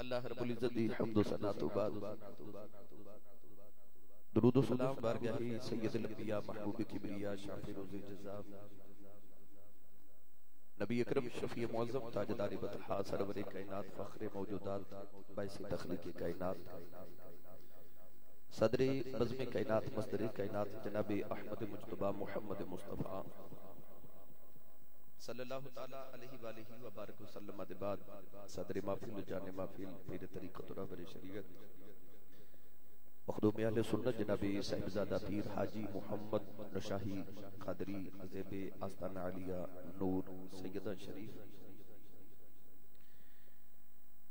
اللہ رب العزت دی حمد و ثنا تو بعد. درود و سلام بارگاہی سید الانبیاء محبوب کبریا شافی روزی جزا نبی اکرم شفیع معظم تاجدار بطحا سرور کائنات فخر موجودات باعث تخلیق کائنات. صدر نظم کائنات مصدر کائنات جناب احمد مجتبہ محمد مصطفیٰ. صلی اللہ تعالی علیہ وآلہ وبارک وسلم بعد صدر محفل جان محفل پیر طریقت رہبر شریعت مخدوم اہل سنت جناب صاحبزادہ پیر حاجی محمد نشاہی قادری عزیب آستان علیہ نور سیدہ شریف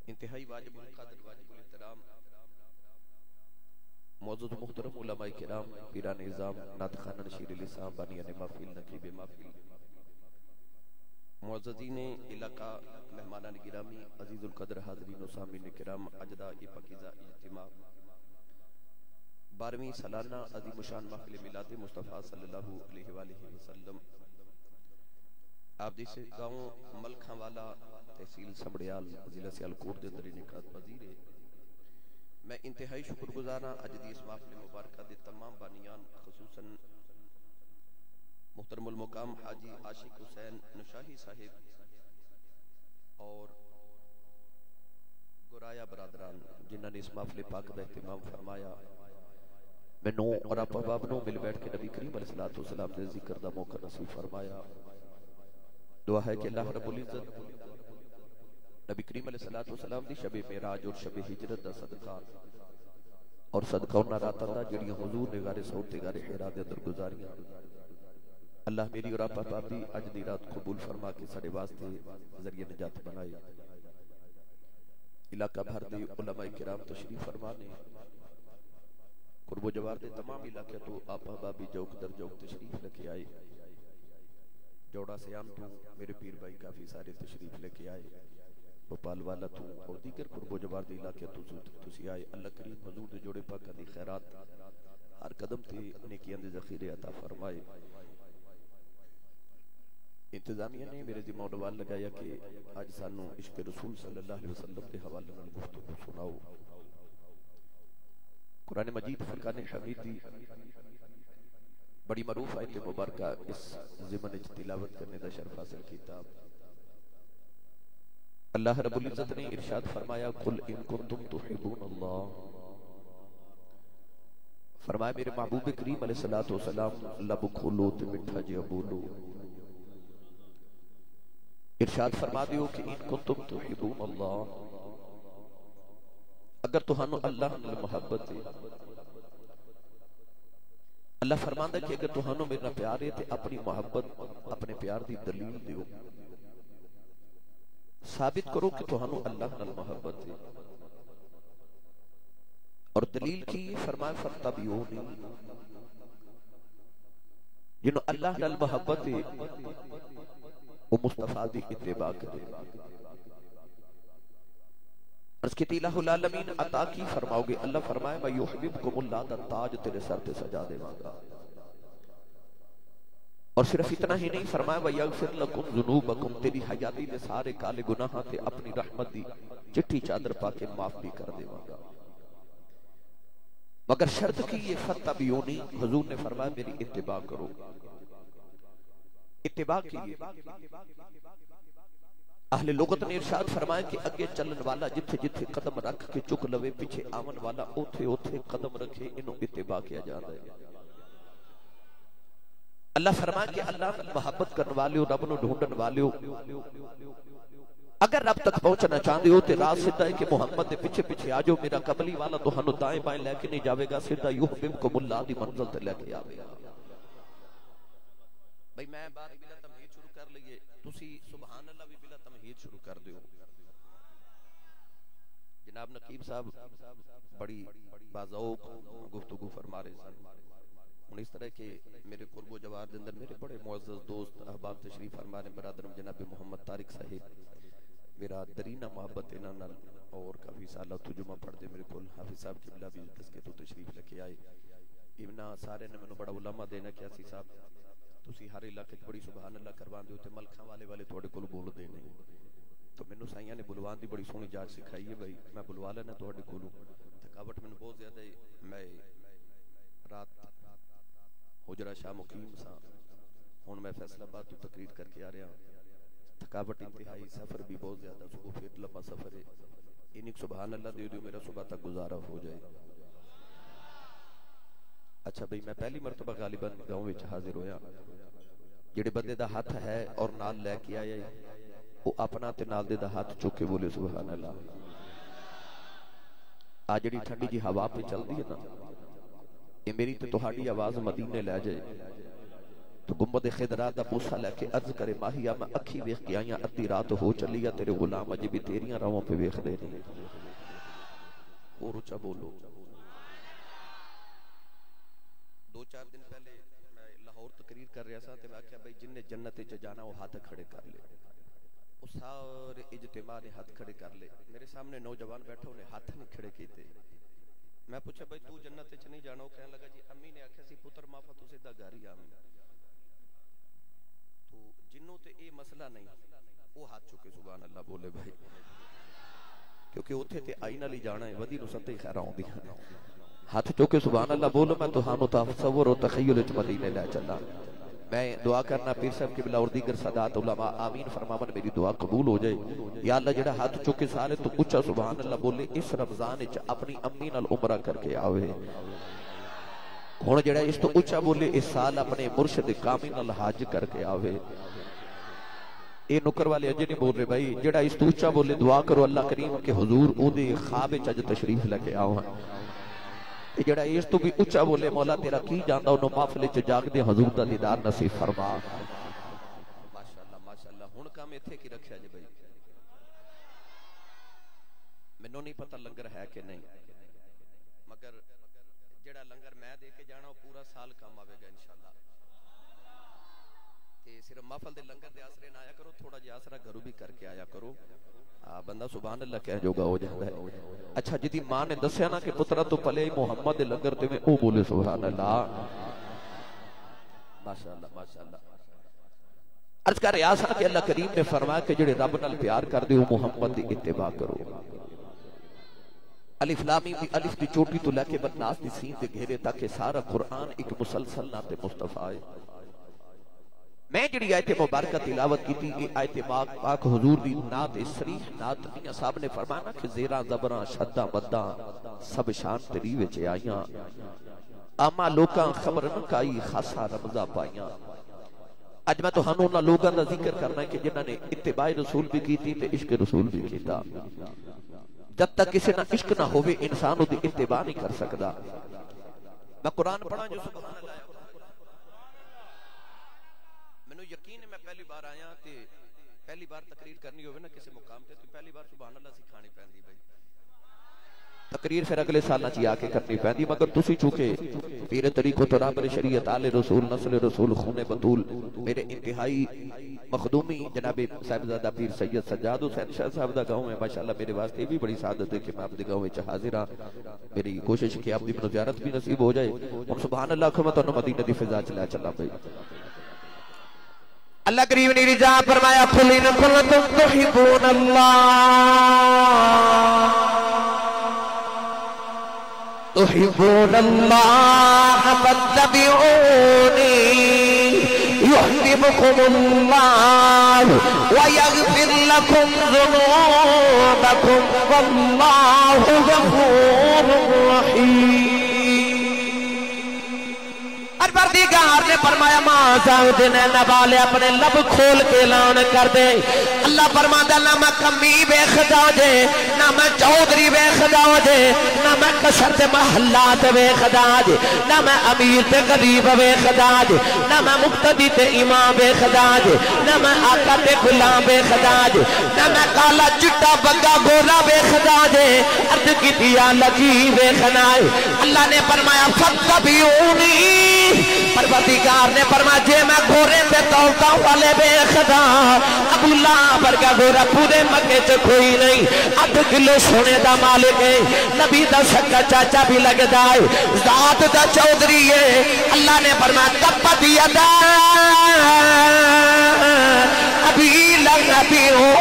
انتہائی واجب القادر واجب الاحترام معزز محترم علماء کرام، پیران نظام نات خانن شیر لسان بانیان محفل، نقیب محفل معززین علاقہ مہمانان گرامی، عزیز القدر حاضرین و سامین کرام اجدہ پاکیزہ اجتماع۔ بارہویں سالانہ عظیم شان محفل میلاد مصطفیٰ صلی اللہ علیہ وآلہ وسلم۔ آپ جیسے گاؤں ملکھاں والا تحصیل سمڑیال ضلع سیالکوٹ دے اندر نکات پذیر ہے۔ میں انتہائی شکر گزارا ہاں، اج دی اس محفل مبارکہ دے تمام بانیان، خصوصاً محترم المقام حاجی عاشق حسین نشاہی صاحب اور گرایا برادران جنہوں نے اس محفل پاک دا اہتمام فرمایا میں نو اور آپ احباب نو مل بیٹھ کے نبی کریم علیہ السلام دے ذکر دا موقع نصیب فرمایا۔ دعا ہے کہ اللہ رب العزت نبی کریم علیہ السلام دی شب معراج اور شب ہجرت دا صدقہ اور صدقہ انہا راتاں دا، جڑیاں حضور نے غار سوٹ تے غار حیرہ دے اندر گزاریاں۔ اللہ میری اور آپ احباب دی اج دی رات قبول فرما کے سڑے واسطے ذریعہ نجات بنائی۔ علاقہ بھر دے علماء کرام تشریف فرمانے قرب و جوار دے تمام علاقے تو آپ احبابی جوک در جوک تشریف لکے آئے۔ جوڑا سیام تو میرے پیر بھائی کافی سارے تشریف لکے آئے۔ بپال والا تو اور دیگر قرب و جوار دے علاقے تو تسی آئے۔ اللہ کریم حضور دے جوڑے پاکا دی خیرات ہر قدم تھی نیکی اندے ذخیرے عطا فرمائے۔ انتظامیہ نے میرے ذمہ ڈوال لگایا کہ آج سانو عشق رسول صلی اللہ علیہ وسلم کے حوالے میں گفتگو سناؤ۔ قرآن مجید فرقان حمید دی بڑی معروف آیت مبارکہ اس زمن اچ تلاوت کرنے دا شرف حاصل کیتا۔ اللہ رب العزت نے ارشاد فرمایا، قل ان کنتم تحبون اللہ۔ فرمایا، میرے محبوب کریم علیہ السلام لب کھولو تے مٹھا جی بولو۔ ارشاد فرما دیو کہ ان کنتم تحبون اللہ. اگر تہانو اللہ نال محبت ہے، اللہ فرماندا کہ اگر تہانو میرا پیار ہے تے اپنی محبت، اپنے پیار دی دلیل دیو۔ ثابت کرو کہ تہانو اللہ نال محبت ہے۔ اور دلیل کی فرمایا فتبیونی جنہوں اللہ نال محبت ہے وہ مصطفیٰ دی اتباع کرے عرض کی تیلہ العالمین، عطا کی فرماؤ گے۔ اللہ فرمائے، میں یحببکم اللہ دا تاج تیرے سر تے سجا دے مانگا اور صرف اتنا ہی نہیں، فرمایا وَيَغْفِرْ لَكُمْ ذُنُوبَكُمْ تیری حیاتی میں سارے کالے گناہ تے اپنی رحمت دی چٹھی چادر پاکے معاف بھی کر دے مانگا مگر شرط کی یہ فتبیونی حضور نے فرمایا، میری اتباع کرو۔ اتباع کی اہل لغت نے ارشاد فرمایا کہ اگے چلن والا جتھے جتھے قدم رکھ کے چک لوے، پیچھے آون والا اوتھے اوتھے قدم رکھے، انہوں اتباع کیا جاتا ہے۔ اللہ فرمایا کہ اللہ محبت کرنے والے ہو رب نو ڈھونڈن والے ہو اگر رب تک پہنچنا چاہتے ہو تے راز سدھا ہے کہ محمد دے پیچھے پیچھے آجو میرا قبلی والا تو ہنو دائیں بائیں لے کے نہیں جاوے گا سدھا یحببکم اللہ دی منزل تے لے کے آوے گا۔ بھئی میں بات بلا تمہید شروع کر لئیے تسی سبحان اللہ بھی بلا تمہید شروع کر دیو۔ جناب نقیب صاحب بڑی بازوق گفتگو فرما رہے سن۔ ان اس طرح کے میرے قرب و جوار دندر میرے بڑے معزز دوست احباب تشریف فرمانے برادرم جناب محمد طارق صاحب، میرا درینہ محبت انہاں نال اور کافی سالہ تجمہ پڑھ دے میرے کل حافظ صاحب کی بھی جس کے تو تشریف لکے آئے۔ ابنا سارے نے میں بڑا علماء دینا کیا سی صاحب۔ تسی ہر علاقے بڑی سبحان اللہ کروان دے ہوتے ملکھاں والے والے تھوڑے کل بول دے نہیں تو میں نو سائیں نے بلوان دی بڑی سونی جاج سکھائی ہے بھائی، میں بلوا لینا تھوڑے کولوں۔ تھکاوٹ میں بہت زیادہ ہے۔ میں رات حجرہ شاہ مقیم سا ہوں میں فیصلہ آباد تو تقریر کر کے آ رہا ہوں تھکاوٹ انتہائی، سفر بھی بہت زیادہ صبح پھر لمبا سفر ہے۔ انہیں سبحان اللہ دے دیو، میرا صبح تک گزارا ہو جائے۔ اچھا بھئی میں پہلی مرتبہ غالباً گاؤں وچ حاضر ہویا۔ جڑے بندے دا ہاتھ ہے اور نال لے کے آیا وہ اپنا تے نال دے دا ہاتھ چک کے بولے، سبحان اللہ۔ آ جڑی ٹھنڈی جی ہوا پہ چل دی ہے نا، یہ میری تے تہاڈی آواز مدینے لے جائے۔ تو گمبد خدرات دا بوسا لے کے عرض کرے ماہیا میں اکھی ویخ کے آئیاں ادھی رات ہو چلی ہے، تیرے غلام اجی بھی تیریاں راہوں پہ ویخ دے نہیں اور اچھا بولو۔ دو چار دن پہلے میں لاہور تقریر کر رہا سا تے میں کہا بھائی جن نے جنت چ جانا وہ ہاتھ کھڑے کر لے۔ وہ سارے اجتماع نے ہاتھ کھڑے کر لے۔ میرے سامنے نوجوان بیٹھے انہیں ہاتھ نہیں کھڑے کیتے۔ میں پوچھا بھائی، تو جنت چ نہیں جانا؟ وہ کہنے لگا جی امی نے آکھیا سی، پتر مافا تو سیدھا گھر ہی تو جنوں تے اے مسئلہ نہیں، وہ ہاتھ چکے، سبحان اللہ، بولے بھائی۔ کیونکہ اوتھے تے آئی نال ہی جانا ہے ودی نو ستے خیر آوندی ہاتھ چوکے سبحان اللہ بولو، میں تو ہانو تصور و تخیل وچ مدینے لے چلا میں دعا کرنا پیر صاحب قبلہ اور دیگر سادات علماء، آمین، فرماون، میری دعا قبول ہو جائے۔ یا اللہ، جڑا ہاتھ چوکے سارے تو اونچا سبحان اللہ بولے، اس رمضان وچ اپنی امی نال عمرہ کر کے آوے۔ ہن جڑا اس تو اونچا بولے، اس سال اپنے مرشد کامل نال حج کر کے آوے۔ اے نکر والے اجے نہیں بول رہے بھائی، جڑا اس تو اونچا بولے، دعا کرو اللہ کریم کہ حضور او دے خواب وچ اج تشریف لے کے آو جڑا اس تو بھی اونچا بولے، مولا تیرا کی جاندا؟ انہوں محفل وچ جاگ دے حضور دا دیدار نصیب فرما۔ ماشاءاللہ ماشاءاللہ، ہن کام ایتھے کی رکھیا جی بھائی۔ مینوں نہیں پتہ لنگر ہے کہ نہیں۔ مگر جڑا لنگر میں دے کے جانا پورا سال کام آوے گا انشاءاللہ۔ تے صرف محفل دے لنگر دے آسرے نہ آیا کرو، تھوڑا جہا آسرا گھروں بھی کر کے آیا کرو۔ بندہ سبحان اللہ کہہ جو گا ہو جاتا ہے۔ اچھا جدی ماں نے دسیا نا کہ پترا تو پلے محمد دے لنگر تے میں، او بولے سبحان اللہ۔ ماشاءاللہ ماشاءاللہ۔ عرض کر رہا سا کہ اللہ کریم نے فرمایا کہ جڑے رب نال پیار کر دے وہ محمد دی اتباع کرو۔ الف لامی دی، الف دی چوٹی تو لے کے بدناس دی سین دے گھیرے تاکہ سارا قرآن ایک مسلسل نات مصطفیٰ ہے میں جڑی آیت مبارکہ تلاوت کی تھی یہ آیت پاک حضور دی نات سریح نات میاں صاحب نے فرمانا کہ زیرہ زبران شدہ مدہ سب شان تری وچے آئیاں۔ اما لوکاں خبر نہ کائی، خاصا رمضہ پائیاں۔ اج میں تو ہنوں نہ لوگاں دا ذکر کرنا ہے کہ جنہاں نے اتباع رسول بھی کی تھی تے عشق رسول بھی کیتا۔ جب تک کسی نہ عشق نہ ہوئے انسان دی اتباع نہیں کر سکدا۔ میں قرآن پڑھا جو سبحان اللہ مینوں یقین ہے میں بار آیا تے پہلی بار تقریر کرنی ہوئے نا کسی مقام تے تو پہلی بار سبحان اللہ سکھانی پیندی بھائی تقریر پھر اگلے سال چ آ کے کرنی پیندی مگر تسی چونکہ پیر طریق و ترابر شریعت، آل رسول، نسل رسول، خون بطول، میرے انتہائی مخدومی جناب صاحبزادہ پیر سید سجاد حسین شاہ صاحب دا گاؤں ہے۔ ماشاءاللہ میرے واسطے بھی بڑی سعادت ہے کہ میں اپنے گاؤں وچ حاضر ہاں۔ میری کوشش کہ اپنی زیارت بھی نصیب ہو جائے۔ اور سبحان اللہ کہ میں مدینہ دی فضا چلا چلا بھائی اللہ کریم نے رضا فرمایا، قل ان تحبون اللہ. تحبون اللہ فاتبعونی. يحببكم الله ويغفر لكم ذنوبكم والله غفور پروردگار نے فرمایا ماں سعود نے نوالے اپنے لب کھول کے اعلان کر دے۔ اللہ فرماندا نہ میں کمی ویکھدا جے، نہ میں چودھری ویکھدا جے، نہ میں کسر تے محلات ویکھدا جے، نہ میں امیر تے غریب ویکھدا جے، نہ میں مقتدی تے امام ویکھدا جے، نہ میں آقا تے غلام ویکھدا جے، نہ میں کالا چٹا بگا گورا ویکھدا جے عرض کیتی یا لکی ویکھنا ہے اللہ نے فرمایا فتبیونی پروردگار نے فرمایا، جے میں گھوڑے تے توتا والے بے خدا ابو اللہ برگا گورا پورے مکے چ کوئی نہیں۔ اد کلو سونے دا مالک ہے۔ نبی دا سکا چاچا بھی لگدا ہے۔ ذات دا چودھری ہے۔ اللہ نے فرمایا تب یدا ابھی لگ ابھی ہو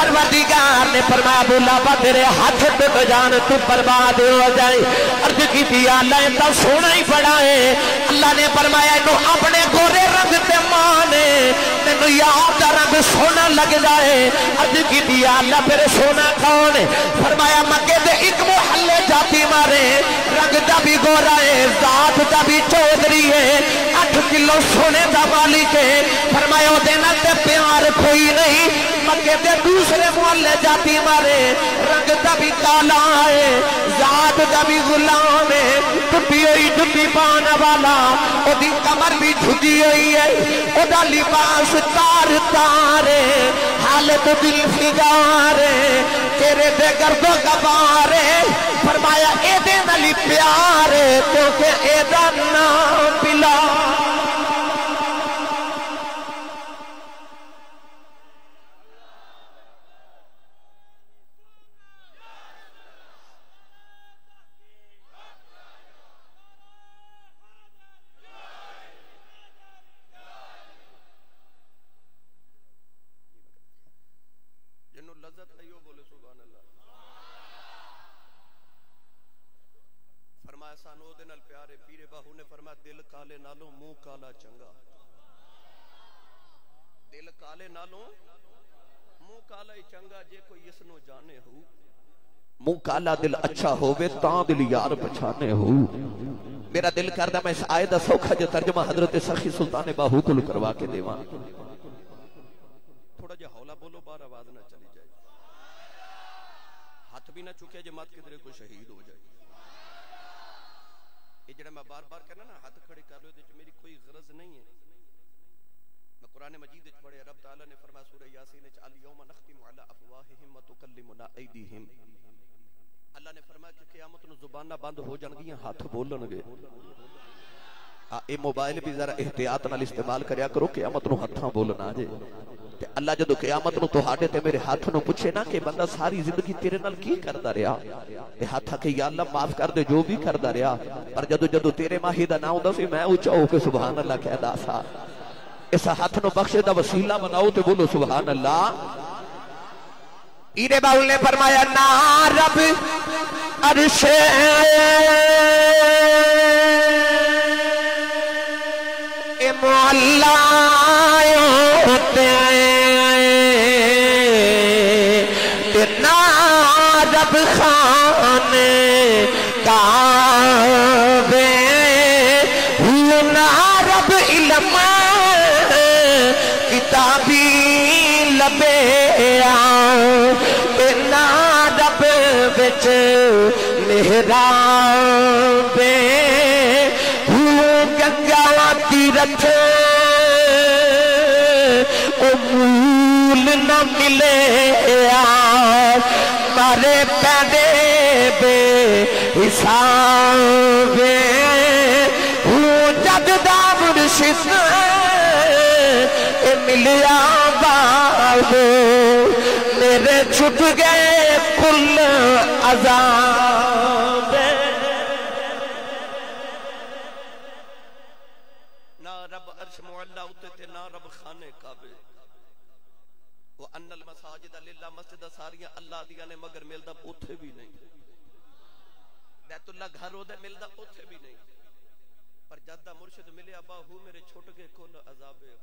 پروردگار نے فرما بولا با تیرے ہاتھ تو جان، تو برباد ہو جائے۔ ارد کی دیا اللہ تو سونا ہی پڑا ہے۔ اللہ نے فرمایا نو اپنے گورے رنگ تے مانے تینو یار دا رنگ سونا لگ جائے ارد کی دیا اللہ، پھر سونا کون ہے؟ فرمایا، مکے دے ایک محلے جاتی مارے۔ رنگ دا بھی گورا ہے، ذات دا بھی چودری ہے۔ اٹھ کلو سونے دا والی کے فرمایا دینا تے پیار کوئی نہیں۔ مکے دے دوسرے محلے جاتی مارے رنگ دا بھی کالا ہے، ذات دا بھی غلام ہے۔ ڈبی ہوئی ڈبی پان والا، او دی کمر بھی جھگی ہوئی ہے۔ او دا لباس تار تارے حالت دل فگارے تیرے دے گرد و گبارے فرمایا اے دے نلی پیارے تو اے دا نام بلا نالوں منہ کالا چنگا۔ دل کالے نالوں کالا چنگا جے کوئی اس نو جانے ہو۔ کالا دل اچھا تاں دل یار ہو۔ میرا دل کردہ میں اس آئے دا سوکھا جے ترجمہ حضرت سخی سلطان باہو کل کروا کے دیوان تھوڑا جے حولہ بولو بار آواز نہ چلی جائے۔ ہاتھ بھی نہ چکے جے مات کدرے کو شہید ہو جائے۔ یہ جڑا میں بار بار کہنا نا، ہاتھ کھڑے کر لو تو میری کوئی غرض نہیں ہے۔ میں قرآن مجید وچ پڑھیا رب تعالی نے فرمایا سورہ یاسین وچ، الیوم نختم علی افواہہم وتکلمنا ایدیہم اللہ نے فرمایا کہ قیامت نو زباناں بند ہو جان گیاں ہاتھ بولن گے اے موبائل بھی ذرا احتیاط نال استعمال کریا کرو، قیامت نو ہتھاں بولنا جے تے اللہ جدو قیامت نو تہاڈے تے میرے ہاتھ نو پچھے نا کہ بندہ ساری زندگی تیرے نال کی کردا رہیا؟ تے ہاتھ کہ یا اللہ معاف کر دے، جو بھی کردا رہیا۔ پر جدو جدو تیرے ماہی دا نہ ہوندا سی، میں اونچا ہو کہ سبحان اللہ کہہ دا سا۔ اس ہاتھ نو بخشے دا وسیلہ بناؤ تے بولو سبحان اللہ ایرے باؤل نے فرمایا، نا رب، عرش معلہ ہوتے ہیں۔ اتنا رب خان کعبے ہونا رب علم کتابی لبے اتنا رب بچ مہران لے آ تارے پیدے بے حساب ہوں جد دا مرشد ملیا باب میرے چھٹ گئے کل عذاب اللہ مسجد ساریاں اللہ دیا نے، مگر ملتا اوتھے بھی نہیں۔ بیت اللہ گھر ہو دے ملتا اوتھے بھی نہیں۔ پر جد دا مرشد ملے، ابا ہو میرے چھٹ کے کل عذابے ہو۔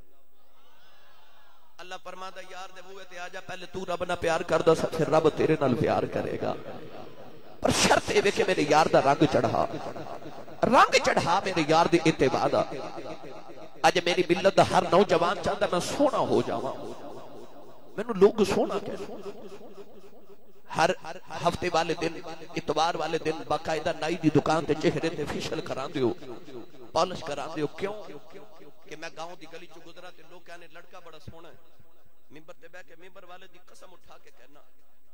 اللہ فرماتا یار دے موے تے آجا پہلے تو رب نہ پیار کر دس پھر رب تیرے نال پیار کرے گا۔ پر شرط اے کہ میرے یار دا رنگ چڑھا۔ رنگ چڑھا میرے یار دی اتباع دا۔ اج میری ملت دا ہر نوجوان چاہتا میں سونا ہو جاواں۔ میں نے لوگ سونا کہہ ہر ہفتے والے دن اتبار والے دن باقاعدہ نائی دی دکان تے چہرے تے فیشل کران دیو پالش کران دیو کیوں؟ کہ میں گاؤں دی گلی چو گزرا تے لوگ کہنے لڑکا بڑا سونا ہے۔ ممبر تے بے کے ممبر والے دی قسم اٹھا کے کہنا،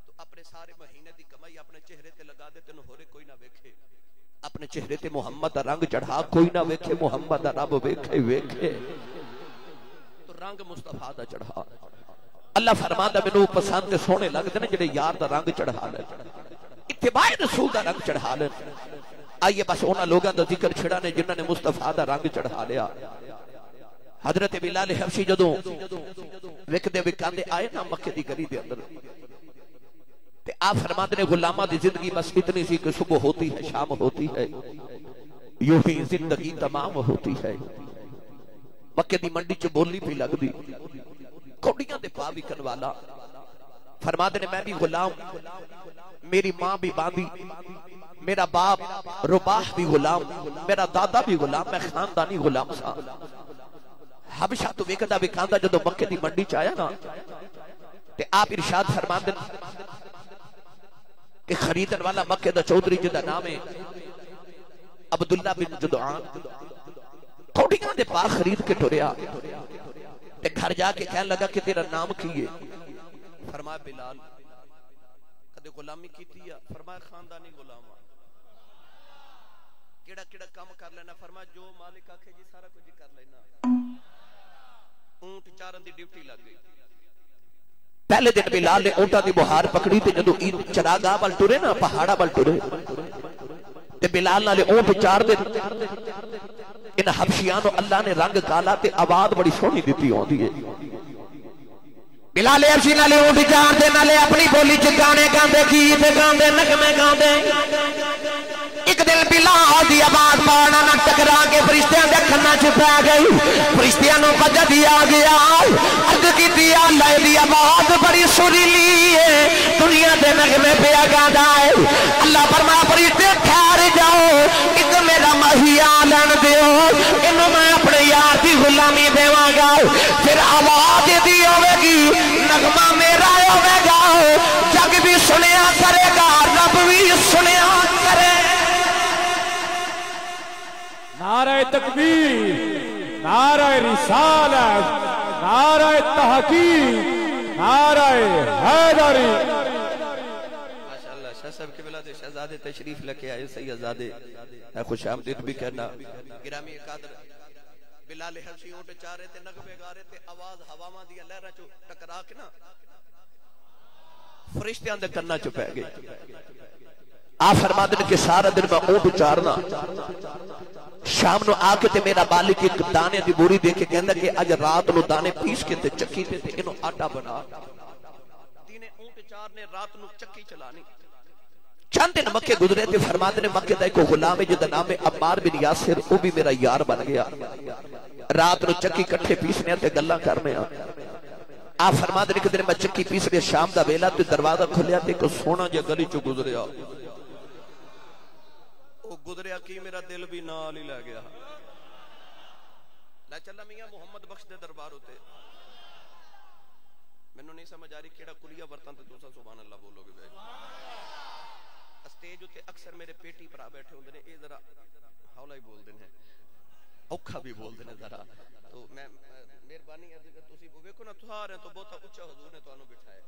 تو اپنے سارے مہینے دی کمائی اپنے چہرے تے لگا دے ہو ہورے کوئی نہ ویکھے۔ اپنے چہرے تے محمد دا رنگ چڑھا، کوئی نہ ویکھے، محمد دا رب ویکھے ویکھے۔ تو رنگ مصطفیٰ دا چڑھا۔ اللہ فرماندہ میں نو پسند سونے لگ دینے جڑے یار دا رنگ چڑھا لے۔ اتباع رسول دا رنگ چڑھا لے۔ آئیے بس اونا لوگاں دا ذکر چھڑا نے جنہاں نے مصطفیٰ دا رنگ چڑھا لیا۔ حضرت بلال حفشی جدو وک دے وکان دے آئے نا مکہ دی گری دے اندر، تے آ فرما دے غلامہ دی زندگی بس اتنی سی کہ صبح ہوتی ہے، شام ہوتی ہے۔ یوں ہی زندگی تمام ہوتی ہے۔ مکہ دی منڈی چ بولی پھی لگ دی کوڑیاں دے پا وکن والا فرماتے نے میں بھی غلام میری ماں بھی باندھی۔ میرا باپ رباح بھی غلام میرا دادا بھی غلام، میں خاندانی غلام سا۔ حبشہ تو وکدا وکاندا جدو مکے دی منڈی چ نا، تے آپ ارشاد فرما دین کہ خریدن والا مکے دا چودھری جدا نام ہے عبداللہ بن جدعان۔ کوڑیاں دے پاس خرید کے ٹریا۔ تے گھر جا کے کہنے لگا کہ تیرا نام کی ہے؟ فرمایا بلال۔ کدے غلامی کیتی ہے فرمایا خاندانی غلام کیڑا کیڑا کام کر لینا؟ فرمایا جو مالک آکھے جی سارا کچھ کر لینا۔ اونٹ چارن دی ڈیوٹی لگ گئی۔ پہلے دن بلال نے اونٹا دی بہار پکڑی تے جدو عید چراگاہ وال ٹرے نا پہاڑا وال ٹرے۔ تے بلال نالے اونٹ چار دے۔ ان حبشیانو اللہ نے رنگ کالا تے آواز بڑی سونی دیتی ہوندی ہے۔ بلال ارشی نالے اونٹ جان دے نالے اپنی بولی چ گانے گاندے، گیت گاندے، نغمے گاندے۔ ایک دل بلال دی آواز پانا نہ ٹکرا کے فرشتیاں دے کھنا چھپا گئی فرشتیاں نو بجا دیا گیا عرض کی دیا اللہ دی آواز بڑی سریلی ہے دنیا دے نغمے پہ گاندا ہے اللہ فرما فرشتے ٹھہر جاؤ ایک میرا مہیا لین دیو اینو میں اپنے یار دی غلامی دیواں گا پھر آواز دی ہوے گی نغمہ میرا ہوے گا جگ بھی سنیا کرے گا رب بھی سنیا کرے نعرہ تکبیر، نعرہ رسالت، نعرہ تحقیق، نعرہ حیدری۔ ماشاءاللہ، شاہ صاحب کے بلاد شہزادے تشریف لکے آئے سیدزادے۔ ہے خوش آمدید بھی کہنا۔ گرامی قادر، بلال حبشی اونٹ چاہ رہے تھے نغمے گا رہے تھے آواز ہواما دیا لہرہ چو ٹکرا کے نا۔ فرشتے اندر کرنا چو پہ گئے۔ آپ فرما دن کہ سارا دن میں اونٹ چارنا۔ شام کے تے میرا بالک ایک دانے دی بوری دے کے کہندا کہ اج رات نو دانے پیس کے تے چکی تے تے اینو آٹا بنا۔ تینے اونٹ چار نے رات نو چکی چلانی۔ چند دن مکے گزرے تے فرماتے نے مکے دا ایک غلام ہے جدا نام ہے عمار بن یاسر او بھی میرا یار بن گیا۔ رات نو چکی کٹھے پیسنے تے گلاں کرنے آ آپ فرما دے کہ دن میں چکی پیس کے شام دا ویلا تے دروازہ کھلیا تے کو سونا جے گلی چو گزریا۔ گزریا کی میرا دل بھی نال ہی لے گیا۔ لے چلا میاں محمد بخش دے دربار ہوتے مینو نہیں سمجھ آ رہی کیڑا کلیا برتن تے دوسرا سبحان اللہ بولو گے بھائی اسٹیج ہوتے اکثر میرے پیٹی پرا بیٹھے ہوندے نے، اے ذرا ہولا ہی بول دے ہیں اوکھا بھی بول دے ذرا۔ تو میں، مہربانی ہے کہ تسی ویکھو نا سارے تو بہت اونچا حضور نے تانوں بٹھایا۔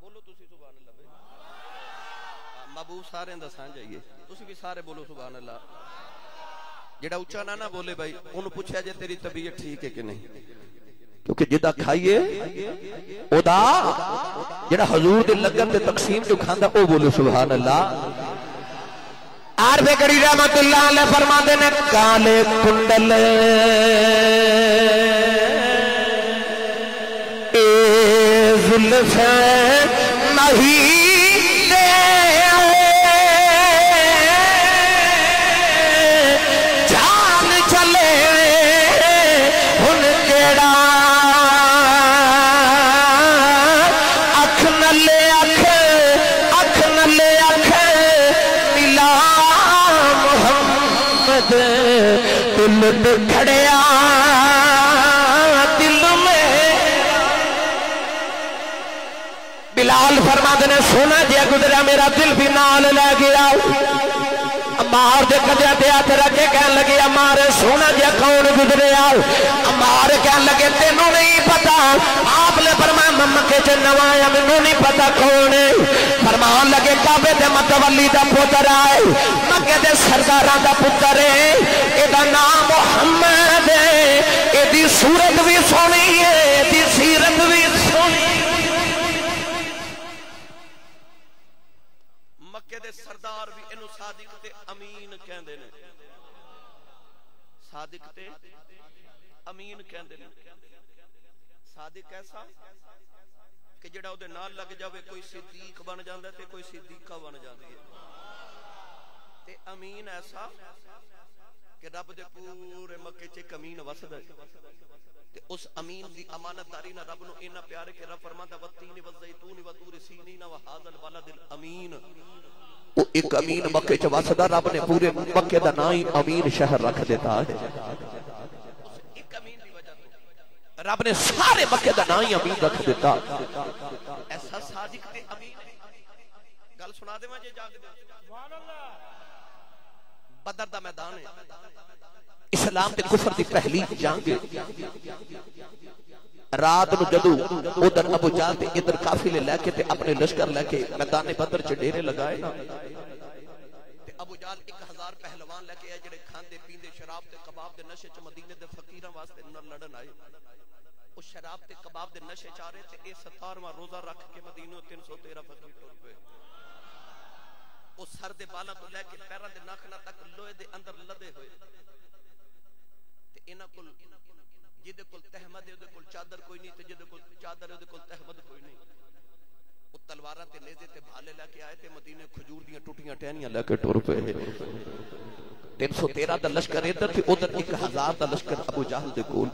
بولو تسی سبحان اللہ بھائی محبوب سارے دا سانجھائیے تسی بھی سارے بولو سبحان اللہ۔ جڑا اونچا نہ نہ بولے بھائی اونوں پوچھیا جے تیری طبیعت ٹھیک ہے کہ نہیں؟ کیونکہ جدا کھائیے، او دا جڑا حضور دے لگن تے تقسیم جو کھاندا، او بولو سبحان اللہ۔ عارف کری رحمت اللہ علیہ فرماتے نے، کالے کنڈل۔ اے زلفیں مہینے جان بلال فرماد نے، سونا جیا گزرا، میرا دل بھی نال لے گیا۔ امار دے کدیا تے ہاتھ رکھ کے کہن لگے امار سونا جیا کون گزریا امار کہن لگے، تینوں نہیں پتا۔ آپ نے فرمایا ممکے چ نوایا مینوں نہیں پتا کون ہے۔ فرمان لگے، کعبے دے متولی دا پتر آئے۔ مکے دے سرداراں دا پتر ہے۔ اے دا نام محمد ہے۔ اے دی صورت بھی سونی ہے، اے دی سیرت بھی دے سردار بھی اینو صادق تے امین کہندے نے۔ صادق تے امین کہندے نے۔ صادق ایسا کہ جڑا او دے نال لگ جاوے، کوئی صدیق بن جاندا ہے تے کوئی صدیقہ بن جاندی ہے۔ تے امین ایسا کہ رب دے پورے مکے چ ایک امین وسدا ہے۔ تے اس امین دی امانت داری نہ رب نو اینا پیار ہے کہ رب فرماندا وتین و زیتون و طور سینین و ھذا البلد الامین وہ ایک امین مکے چ وسدا رب نے پورے مکے دا نام ہی امین شہر رکھ دیتا ہے۔ رب نے سارے مکے دا نام ہی امین رکھ دیتا۔ ایسا صادق تے امین گل سنا دے میں جے جاگ دے۔ بدر دا میدان ہے۔ اسلام تے کفر دی پہلی جنگ رات نو جدو ادھر ابو جال تے ادھر قافلے لے کے تے اپنے لشکر لے کے میدان بدر چ ڈیرے لگائے نا۔ تے ابو جال ایک ہزار پہلوان لے کے آئے جڑے کھاندے پیندے شراب تے کباب دے نشے چ مدینے دے فقیراں واسطے نہ لڑن آئے۔ او شراب تے کباب دے نشے چ آ رہے تے اے 17واں روزہ رکھ کے مدینے 313 فقیر ٹر پئے او سر دے بالاں تو لے کے پیراں دے ناخنا تک لوہے دے اندر لدے ہوئے۔ تے انہاں کول جدے کول تہمد ہے، اودے کول چادر کوئی نہیں، تے جدے کول چادر ہے، اودے کول تہمد کوئی نہیں۔ او تلواراں تے نیزے تے بھالے لے کے آئے تے مدینے کھجور دیاں ٹوٹیاں ٹہنیاں لے کے ٹر پئے 313 دا لشکر ادھر تے ادھر 1000 دا لشکر ابو جہل دے کول۔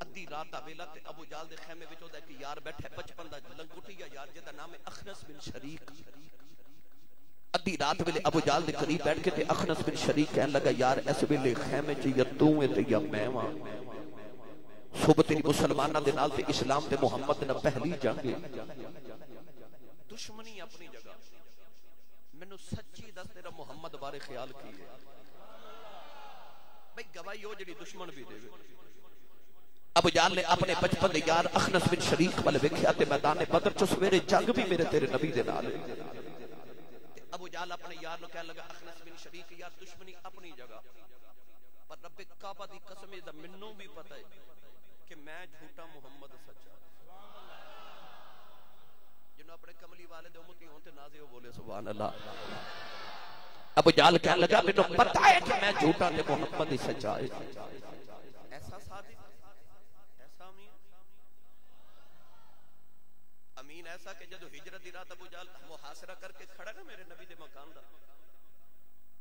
ادھی رات دا ویلا تے ابو جال دے خیمے وچ اودے کہ یار بیٹھا 55 دا لنگوٹیا یار جدا نام ہے اخنس بن شریک۔ ادھی رات ویلے ابو جال دے قریب بیٹھ کے تے اخنس بن شریک کہن لگا، یار، اس ویلے خیمے چ یا تو ہے تے یا میں واں صبح تیری مسلماناں دے نال تے اسلام تے محمد نے پہلی جنگ دشمنی اپنی جگہ۔ مینوں سچی دس تیرا محمد بارے خیال کی ہے۔ بھئی گواہی ہو جڑی دشمن بھی دے۔ ابو جال نے اپنے بچپن دے یار اخنس بن شریک ول ویکھیا تے میدان بدر چ سویرے جنگ بھی میرے تیرے نبی دے نال۔ ہے ابو جال اپنے یار نو کہن لگا، اخنس بن شریک، یار دشمنی اپنی جگہ۔ پر رب کعبہ دی قسم دا منوں بھی پتہ ہے کہ میں جھوٹا محمد سچا۔ جنوں اپنے کملی والے دے امتی ہون تے نازے ہو بولے، سبحان اللہ۔ ابو جال کہن لگا، مینوں پتہ ہے کہ میں جھوٹا تے محمد سچا ہے ایسا صادق ایسا امین امین ایسا کہ جدو ہجرت دی رات ابو جال محاصرہ کر کے کھڑا نا میرے نبی دے مکان دا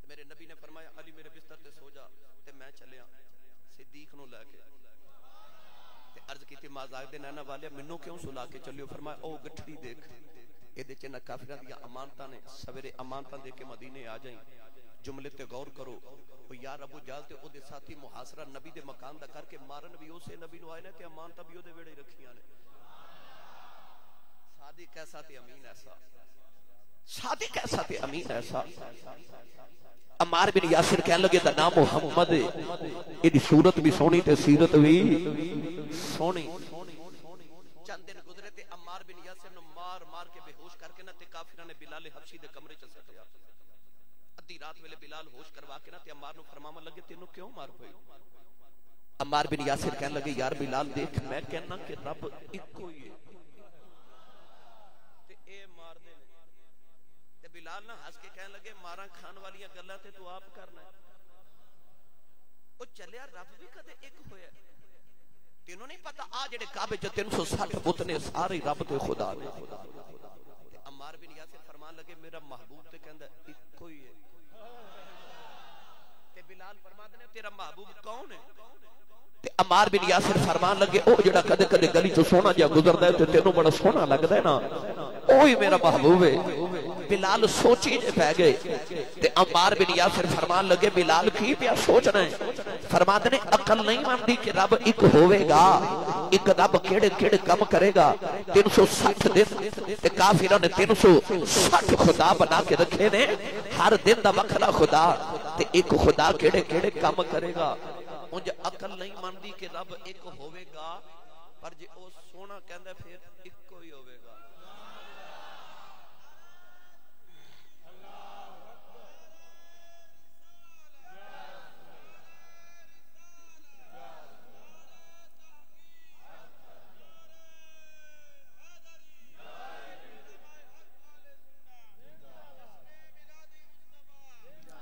تے میرے نبی نے فرمایا، علی میرے بستر تے سو جا، تے میں چلیا صدیق نو لے کے۔ تے عرض کیتی مازاق دے نانا والے منوں کیوں سلا کے چلیو؟ فرمایا، او گٹھڑی دیکھ اے دے چ نہ کافراں دی امانتاں نے، سویرے امانتاں دے کے مدینے آ جائیں۔ جملے تے غور کرو، او یار ابو جال تے او دے ساتھی محاصرہ نبی دے مکان دا کر کے مارن بھی اسے نبی نو آئے نے تے امانتاں بھی او دے ویڑے رکھیاں نے۔ صادق ایسا تے امین ایسا؟ صادق ایسا تے امین ایسا؟ عمار بن یاسر کہنے لگے، دا نام محمد ہے۔ ایدی صورت بھی سونی تے سیرت بھی سونی۔ چند دن گزرے تے عمار بن یاسر نو مار مار کے بے ہوش کر کے نہ تے کافراں نے بلال حبشی دے کمرے چ سٹیا ادھی رات ویلے بلال ہوش کروا کے نہ تے عمار نو فرماون لگے، تینوں کیوں مار ہوئی عمار بن یاسر کہنے لگے، یار بلال دیکھ، میں کہنا کہ رب اکو ہی ہے۔ اے مار دے نے۔ تے بلال نہ ہنس کے کہنے لگے، ماراں کھان والیاں گلاں تے تو آپ کرنا ہے۔ او چلیا، رب بھی کدے ایک ہویا ہے۔ تینوں نہیں پتہ، آ جڑے کعبے چ 360 بت نے، سارے رب تے خدا نے۔ تے عمار بن یاسر فرمان لگے، میرا محبوب تے کہندا ہے اکو ہی ہے۔ تے بلال فرماتے نے، تیرا محبوب کون ہے؟ تے عمار بن یاسر فرمان لگے او جڑا کدے کدے گلی چ سونا جیا گزردا ہے تے تینوں بڑا سونا لگدا ہے نا؟ اوہی میرا محبوب ہے۔ بلال سوچی جے پہ گئے۔ تے عمار بن یاسر فرمان لگے، بلال کی پیا سوچنا ہے؟ فرماتے نے، عقل نہیں مانتی کہ رب ایک ہوئے گا، ایک رب کیڑے کیڑے کم کرے گا؟ 360 دن تے کافروں نے 360 خدا بنا کے رکھے نے۔ ہر دن دا وکھرا خدا، تے ایک خدا کیڑے کیڑے کم کرے گا۔ انج عقل نہیں مانتی کہ رب ایک ہوئے گا، پر جے او سونا کہندا پھر اکو ہی ہوئے گا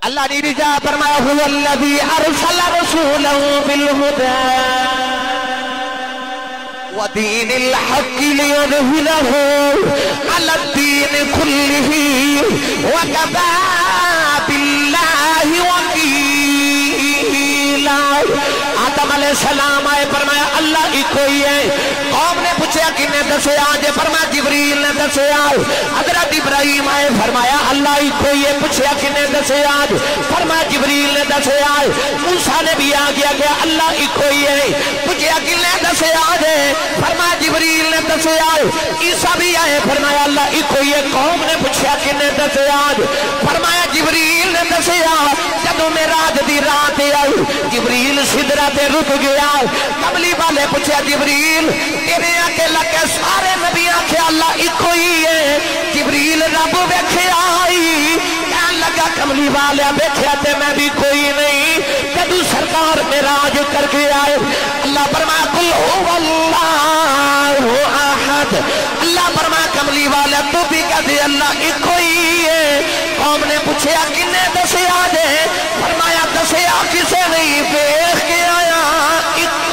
اللہ نے رجا فرمایا، هو الذي ارسل رسوله بالهدى ودين الحق ليظهره على الدين كله وكفى بالله وكيلا آدم علیہ السلام آئے فرمایا، اللہ ہی کوئی ہے قوم نے پوچھا کنے دسے آجے فرمایا جبریل نے دسے حضرت ابراہیم آئے، فرمایا، اللہ ہی کوئی ہے پوچھا کنے دسے آج۔ فرمایا جبریل نے دسے آج موسیٰ نے بھی آگیا گیا، اللہ ہی کوئی ہے پوچھا کنے دسے آجے فرمایا جبریل نے دسے عیسیٰ بھی آئے، فرمایا، اللہ ہی کوئی ہے قوم نے پوچھا کنے دسے آج۔ فرمایا، جبریل نے دسے آج جدو میں راج دی رات آئی، جبریل صدرہ تے رک گیا۔ کملی والے پوچھا جبریل، تیرے آکے لگے سارے نبی آکے اللہ ایکو ہی ہے۔ جبریل رب بیکھے آئی، کہن لگا کملی والے بیکھے تے میں بھی کوئی نہیں۔ جدو سرکار میں راج کر کے آئے، اللہ فرمایا کل ہو اللہ احد۔ اللہ فرمایا، کملی والے، تو بھی کہہ دے اللہ ایکو ہی ہے۔ قوم نے پوچھا کنے دسے آجے فرمایا دسے آ کسے نہیں بیخ کے آیا ایکو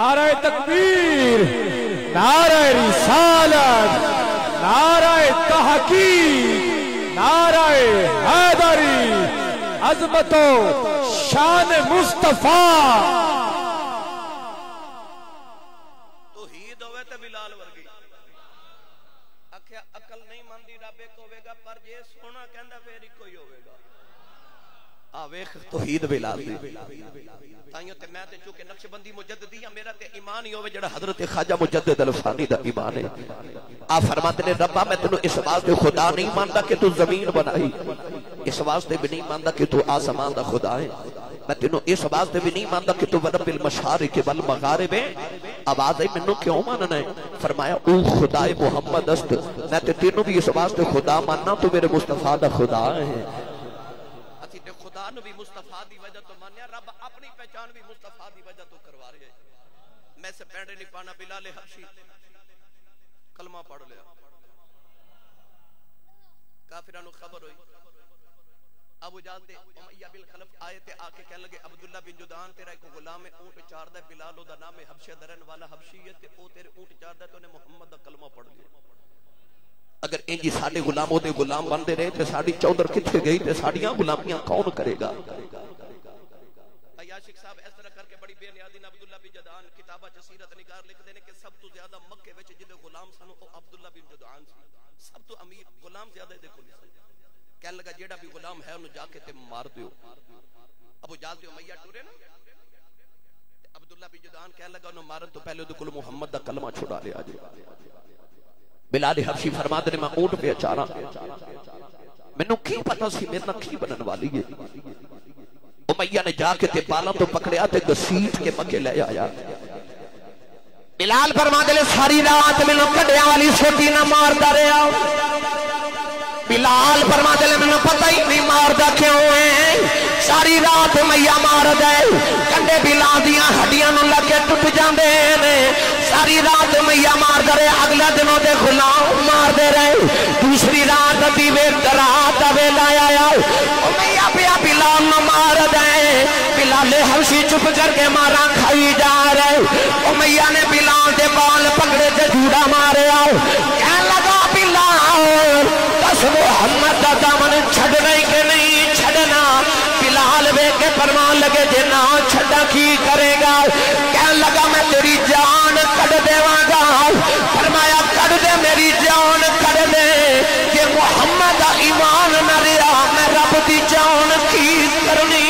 نعرہ تکبیر، نعرہ رسالت، نعرہ تحقیق، نعرہ حیدری عظمت و شان مصطفیٰ۔ توحید ہوئے تے بلال ورگی۔ اکھیا عقل نہیں ماندی رب ایک ہوے گا، پر جے سونا کہندا پھر ایک ہی ہوے گا۔ آ ویکھ، توحید بلال دی۔ تائیوں تے میں تے چونکہ نقش بندی مجددی ہاں میرا تے ایمان ہی ہوے جڑا حضرت خواجہ مجدد الفانی دا ایمان ہے آ فرماتے نے ربا میں تینوں اس واسطے خدا نہیں مانتا کہ تو زمین بنائی اس واسطے بھی نہیں مانتا کہ تو آسمان دا خدا ہے میں تینوں اس واسطے بھی نہیں مانتا کہ تو ورب المشارق والمغارب ہے آواز ہے منو کیوں ماننا ہے فرمایا او خدا محمد است میں تے تینوں بھی اس واسطے خدا ماننا تو میرے مصطفیٰ دا خدا ہے تے خدا نو بھی مصطفیٰ دی وجہ تو مانیا، رب اپنی پہچان بھی مصطفیٰ دی وجہ تو کروا رہے ہیں۔ میں سے پینڈے نہیں پانا، بلال حبشی، کلمہ پڑھ لیا۔ کافرانو خبر ہوئی۔ ابو جال تے امیہ بالخلف آئے تے آکے کہنے لگے، عبداللہ بن جدان تیرا ایک غلام ہے، اونٹ چار دا بلال دا نام ہے حبشہ، درن والا حبشی ہے، تے او تیرے اونٹ چار دا تو نے محمد دا کلمہ پڑھ لیا۔ اگر انجی ساڑے غلاموں دے غلام بندے رہے تے ساڑی چودر کتھے گئی تے ساڑیاں غلامیاں کون کرے گا؟ عیاشق صاحب اس طرح کر کے بڑی بے نیازی عبداللہ بن جدان کتابہ جسیرت نگار لکھ دینے کہ سب تو زیادہ مکے وچ جدے غلام سنو او عبداللہ بن جدان سی۔ سب تو امیر غلام زیادہ دیکھو نہیں سی کہنے لگا جیڑا بھی غلام ہے انہوں جا کے تے مار دیو۔ ابو جال تے امیہ ٹورے نا؟ عبداللہ بن جدان کہنے لگا انہوں مارن تو پہلے دے کل محمد دا کلمہ چھوڑا لیا جی بلال حبشی فرما دے میں اونٹ پہ اچارا مینوں کی پتا سی، میرے نال کی بنن والی ہے؟ امیہ نے جا کے تے بالاں تو پکڑیا تے گسیٹ کے مکے لے آیا۔ بلال فرما دے ساری رات میں کڈیا والی سوٹی نہ ماردا رہیا۔ بلال فرما دے میں پتہ ہی نہیں ماردا کیوں ہے؟ ساری رات میا مار دے کنڈے بلال دیاں ہڈیاں نوں لگ کے ٹوٹ جاندے نے ساری رات میا مار دے اگلے دنوں دے غلام مار دے رہے دوسری رات دیوے رات دا ویلا آیا او میا پیا بلال نہ مار دے بلال ہنسی چپ کر کے مارا کھائی جا رہے او میا نے بلال دے بال پکڑے تے جوڑا مارے آؤ کہنے لگا بلال بس محمد دا دامن چھڑنا ہی کہ نہیں چھڑنا بلال وے کے فرمان لگے جے نہ چھڑا کی کرے گا کہنے لگا میں تیری جان کڑ دے گا فرمایا کڑ دے میری جان ایمان نہ رہا، میں رب دی جان کی کرنی۔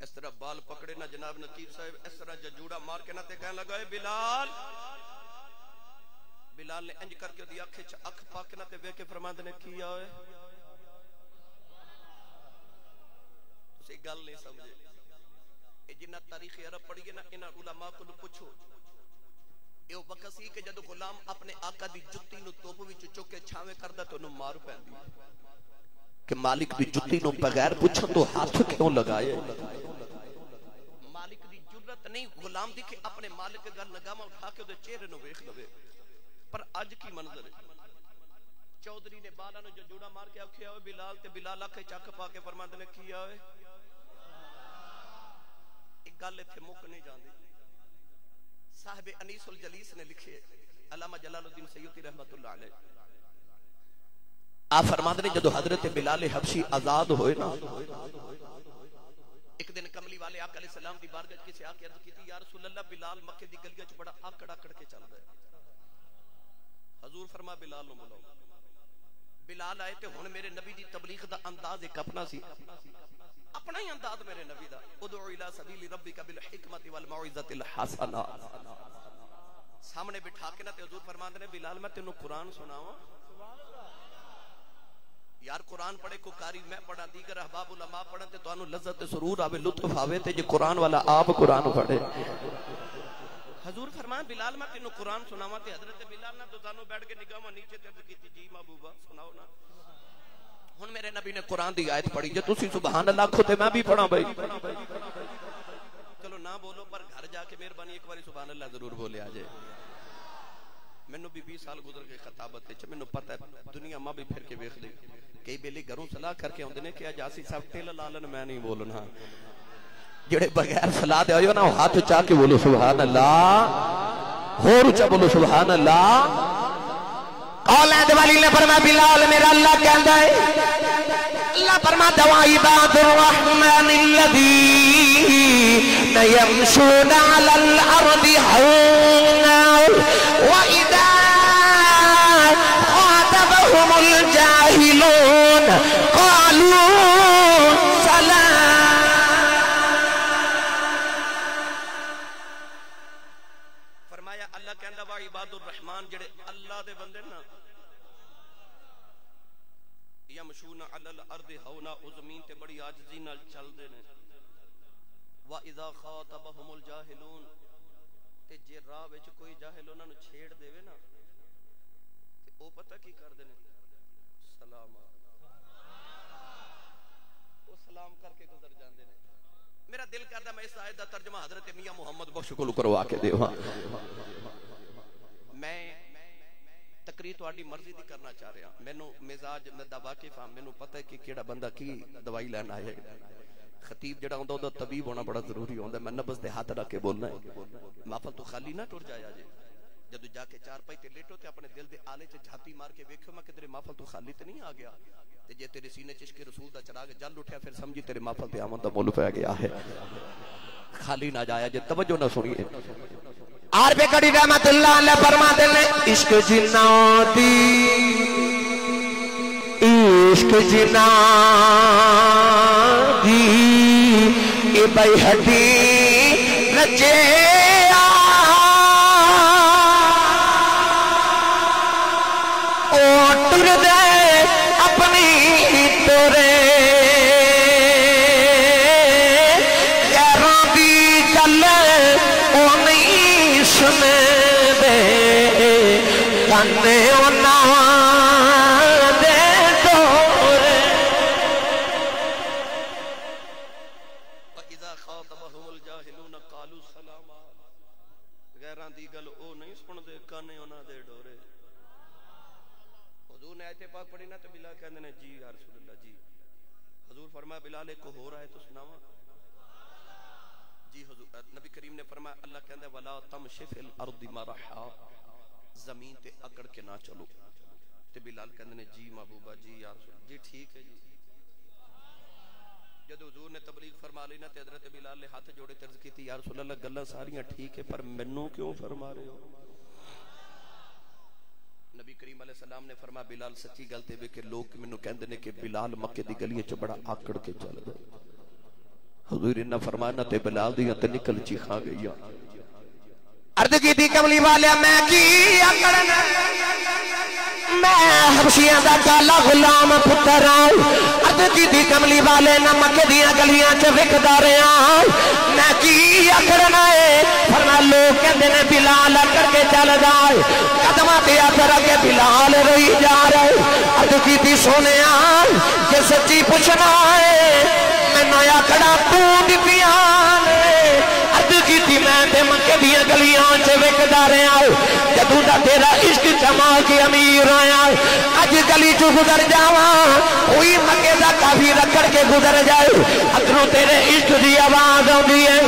اس طرح بال پکڑے نہ جناب نقیب صاحب، اس طرح ججوڑا مار کے نہ تے کہنے لگا، اے بلال بلال نے انج کر کے دی اکھ چ اکھ پاک نہ تے ویکھ کے فرماندے نے کیا ہوئے تسی گل نہیں سمجھے۔ اے جنہ تاریخ عرب پڑھیے نا، انہاں علماء کو پوچھو۔ اے وقت سی کہ جدو غلام اپنے آقا دی جتی نو توپ وچ چوک کے چھاویں کردا تے انہوں مار پیندی کہ مالک دی جتی نو بغیر پوچھن تو ہاتھ کیوں لگائے؟ مالک دی جرت نہیں، غلام دی کہ اپنے مالک کے گل نگاہ اٹھا کے دے چہرے نو ویکھ لوے۔ پر اج کی منظر ہے؟ چودھری نے بالا نو جو جوڑا مار کے آکھیا ہوئے، بلال تے بلال آکھے چک پا کے فرماندے نے کیا ہوئے ایک گل ایتھے مک نہیں جاندی۔ صاحب انیس الجلیس نے لکھے، علامہ جلال الدین سیوطی رحمت اللہ علیہ۔ آپ فرماتے نے، جدو حضرت بلال حبشی آزاد ہوئے نا، ایک دن کملی والے آقا علیہ السلام دی بارگاہ کسی آ کے عرض کی تھی یا رسول اللہ، بلال مکے دی گلیاں چ بڑا آکڑ آکڑ کے چل رہا ہے۔ حضور فرما بلال نو بلاؤ۔ بلال آئے تے ہن میرے نبی دی تبلیغ دا انداز ایک اپنا سی۔ اپنا ہی انداز میرے نبی دا۔ ادعو الى سبیل ربک بالحکمت والموعظۃ الحسنہ۔ سامنے بٹھا کے نا تے حضور فرماندے نے، بلال میں تینوں قرآن سناواں۔ یار قرآن پڑھے، کو کاری میں پڑھا دیگر احباب علماء پڑھن تے تو تانوں لذت سرور آوے، لطف آوے، تے جے قرآن والا آپ قرآن پڑھے۔ حضور فرمایا، بلال، میں تینوں قرآن سناواں تے حضرت بلال نہ تو تانوں بیٹھ کے نگاہ نیچے تے کیتی جی محبوبہ سناؤ نا۔ ہن میرے نبی نے قرآن دی آیت پڑھی، جے تسی سبحان اللہ کھو تے میں بھی پڑھاں بھائی۔ چلو نہ بولو، پر گھر جا کے مہربانی ایک باری سبحان اللہ ضرور بولے آ جائے مینوں بھی 20 سال گزر گئے خطابت وچ مینوں پتہ ہے، دنیا ماں بھی پھر کے ویکھ لئی کئی بیلی گھروں صلاح کر کے اوندے نے کہ اج اجاسی صاحب ٹل لالن میں نہیں بولنا۔ جڑے بغیر صلاح دے آئیو نا ہاتھ چاہ کے بولو سبحان اللہ ہور اونچا بولو سبحان اللہ اولاد والی نے فرمایا، بلال میرا اللہ کہندا ہے، اللہ فرماتا ہے عباد الرحمن الذين يمشون على الارض هونا واذا خاطبهم الجاهلون قالوا عباد الرحمن جڑے اللہ دے بندے نا، یمشون علی الارض ہونا او زمین تے بڑی عاجزی نال چل دے نے وا اذا خاطبهم الجاهلون، تے جے راہ وچ کوئی جاہل انہاں نو چھیڑ دیوے نا، تے او پتہ کی کر دے نے؟ سلام او سلام کر کے گزر جاندے نے۔ میرا دل کردا میں اس آیت دا ترجمہ حضرت میاں محمد بخش کو کروا کے دیواں۔ میں تقریر تہاڈی مرضی دی کرنا چاہ رہا مینوں مزاج میں دا واقف ہاں مینوں پتہ ہے کہ کیڑا بندہ کی دوائی لین آیا ہے۔ خطیب جڑا ہوندا اودہ طبیب ہونا بڑا ضروری ہوندا میں نبض دے ہاتھ رکھ کے بولنا ہے۔ محفل تو خالی نہ ٹر جایا جے۔ جدو جا کے چار پائی تے لیٹو تے اپنے دل دے آلے چ جھاتی مار کے ویکھو میں کہ تیرے محفل تو خالی تے نہیں آ گیا۔ تے جے تیرے سینے چ عشق رسول دا چراغ جل اٹھیا، پھر سمجھی تیرے محفل تے آمد دا مول پہ گیا ہے۔ خالی نہ جایا جے، توجہ نہ سنیے۔ آر پہ کڑی رحمت اللہ علیہ فرما دلنے عشق جنا دی عشق جنا دی اے بھائی ہڈی بلال ایک ہو رہا ہے تو سناواں جی حضور، نبی کریم نے فرمایا، اللہ کہندا ہے ولا تمشِ فی الارض مرحا۔ زمین تے اکڑ کے نہ چلو۔ تے بلال کہندے نے جی محبوبہ جی یا رسول جی ٹھیک ہے جی۔ جد حضور نے تبلیغ فرما لی نا، تے حضرت بلال نے ہاتھ جوڑے ترز کی تھی یا رسول اللہ، گلاں ساریاں ٹھیک ہے، پر منوں کیوں فرما رہے ہو؟ نبی کریم علیہ السلام نے فرما بلال سچی گل تے کہ لوگ مینوں کہندے نے کہ بلال مکے دی گلیاں چ بڑا آکڑ کے چل گئے۔ حضور نے فرمایا نا تے بلال دی تے نکل چیخاں گئیاں۔ عرض کی تھی کملی والے، میں کی اکڑنا میں حبشیاں دا کالا غلام پتر آئی ارد کی دی کملی والے نہ مکہ دیاں گلیاں چ وکدا رہا میں کی اکڑنا ہے فرما لوگ کہندے نے بلال اکڑ کے چل دائے قدمہ تے اثر کے بلال روئی جا رہے ارد کی دی سونے آئی کہ سچی پوچھنا ہے میں نیا کڑا تو دتیاں ارد کی دی میں تے مکہ دیاں گلیاں چ وکدا رہا جدوں دا تیرا عشق جما کے امیر آیا اج گلی چ گزر جاواں کوئی مکے دا کافی رکڑ کے گزر جائے اگروں تیرے عشق دی آواز آندی ہے۔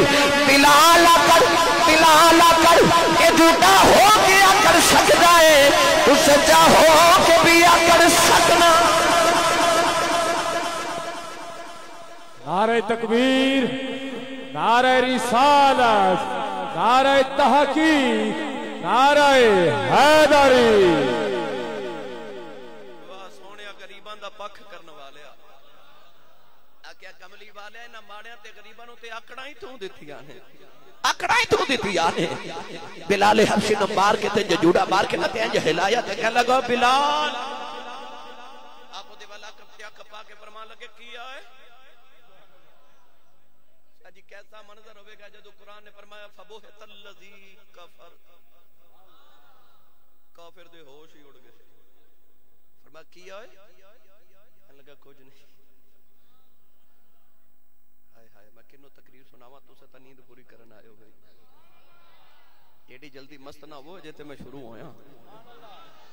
بلال کر بلال کر اے جھوٹا ہو کے کر سکدا ہے۔ تو سچا ہو کے بھی کر سکنا۔ نعرہ تکبیر۔ نعرہ رسالت، نعرہ تحقیق، نعرہ حیدری۔ واہ سونیا غریباں دا پکھ کرن والیا آکھیا کملی والے نہ ماڑیاں تے غریباں نو تے آکڑاں ہی تو دتیاں نے؟ آکڑاں ہی تو دتیاں نے؟ بلال حبشی نو مار کے تے ججوڑا مار کے نہ تے انج ہلایا تے کہن لگا، بلال! آپ دے والا کپیا کپا کے فرمان لگے کیا ہے منظر جدو قرآن نے فرمایا فبوہت الذی کفر کافر دے ہوش ہی اڑ گئے۔ فرمایا کیا ہے کہنے لگا، کچھ نہیں۔ ہائے ہائے، میں کنو تقریر سناواں، تو سے تا نیند پوری کرن آئے ہو گئی۔ ایڈی جلدی مست نہ ہو، جے تے میں شروع ہویا۔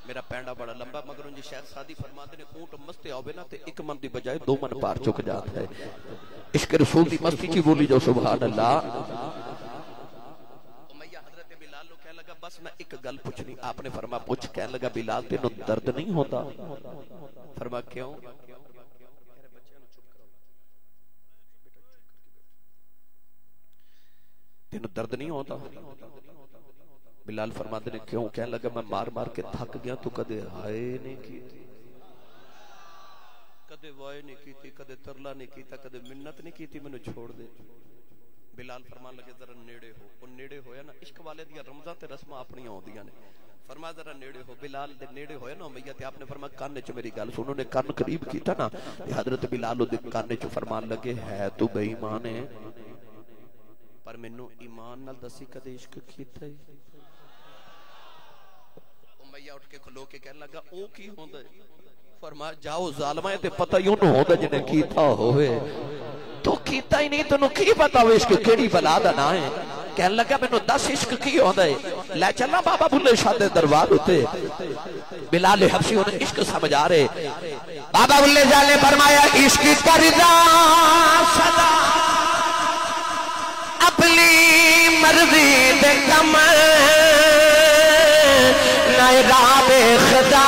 میرا پینڈا بڑا لمبا، مگر ان جی شیخ سادی فرماتے نے، اونٹ مستے آوے نا، تے ایک من دی بجائے دو من پار چک جاتا ہے عشق رسول دی مستی کی بولی جو سبحان اللہ۔ حضرت بلال لو لگا، بس میں ایک گل پوچھنی، آپ نے فرما پوچھ کہنے لگا، بلال تینوں درد نہیں ہوتا؟ فرما کیوں؟ تینوں درد نہیں ہوتا؟ بلال فرماتے نے کیوں؟ کہنے لگا، میں مار مار کے تھک گیا، تو کدے ہائے نہیں کی تھی کدے وائے نہیں کی تھی کدے ترلا نہیں کیتا، کدے منت نہیں کی تھی میں نے چھوڑ دے۔ بلال فرمان لگے، ذرا نیڑے ہو۔ وہ نیڑے ہویا نا، عشق والے دیا رمضان تے رسمہ اپنی آن دیا نے۔ فرما ذرا نیڑے ہو۔ بلال دے نیڑے ہویا نا امیہ تے، آپ نے فرما کان چ میری گل سنو نے کان قریب کیتا نا۔ حضرت بلال دے کان چ فرمان لگے، ہے تو بے ایمان ہے۔ پر مینوں ایمان نال دسی کدے عشق کیتا ہی امیہ اٹھ کے کھلو کے کہنے لگا، او کی ہوندا ہے؟ فرمایا، جاؤ ظالمہ تے پتہ یوں نہ ہوندا جنے کیتا ہوئے۔ تو کیتا ہی نہیں تینوں کی پتا ہو عشق کیڑی بلا دا نا ہے؟ کہنے لگا، مینوں دس عشق کی ہوندا ہے۔ لے چلنا بابا بھلے شاہ دے دربار ہوتے بلال حبشی انہیں عشق سمجھ آ رہے۔ بابا بلے جان نے فرمایا، عشق کردا سدا اپنی مرضی دے کم۔ نہ راوے خدا۔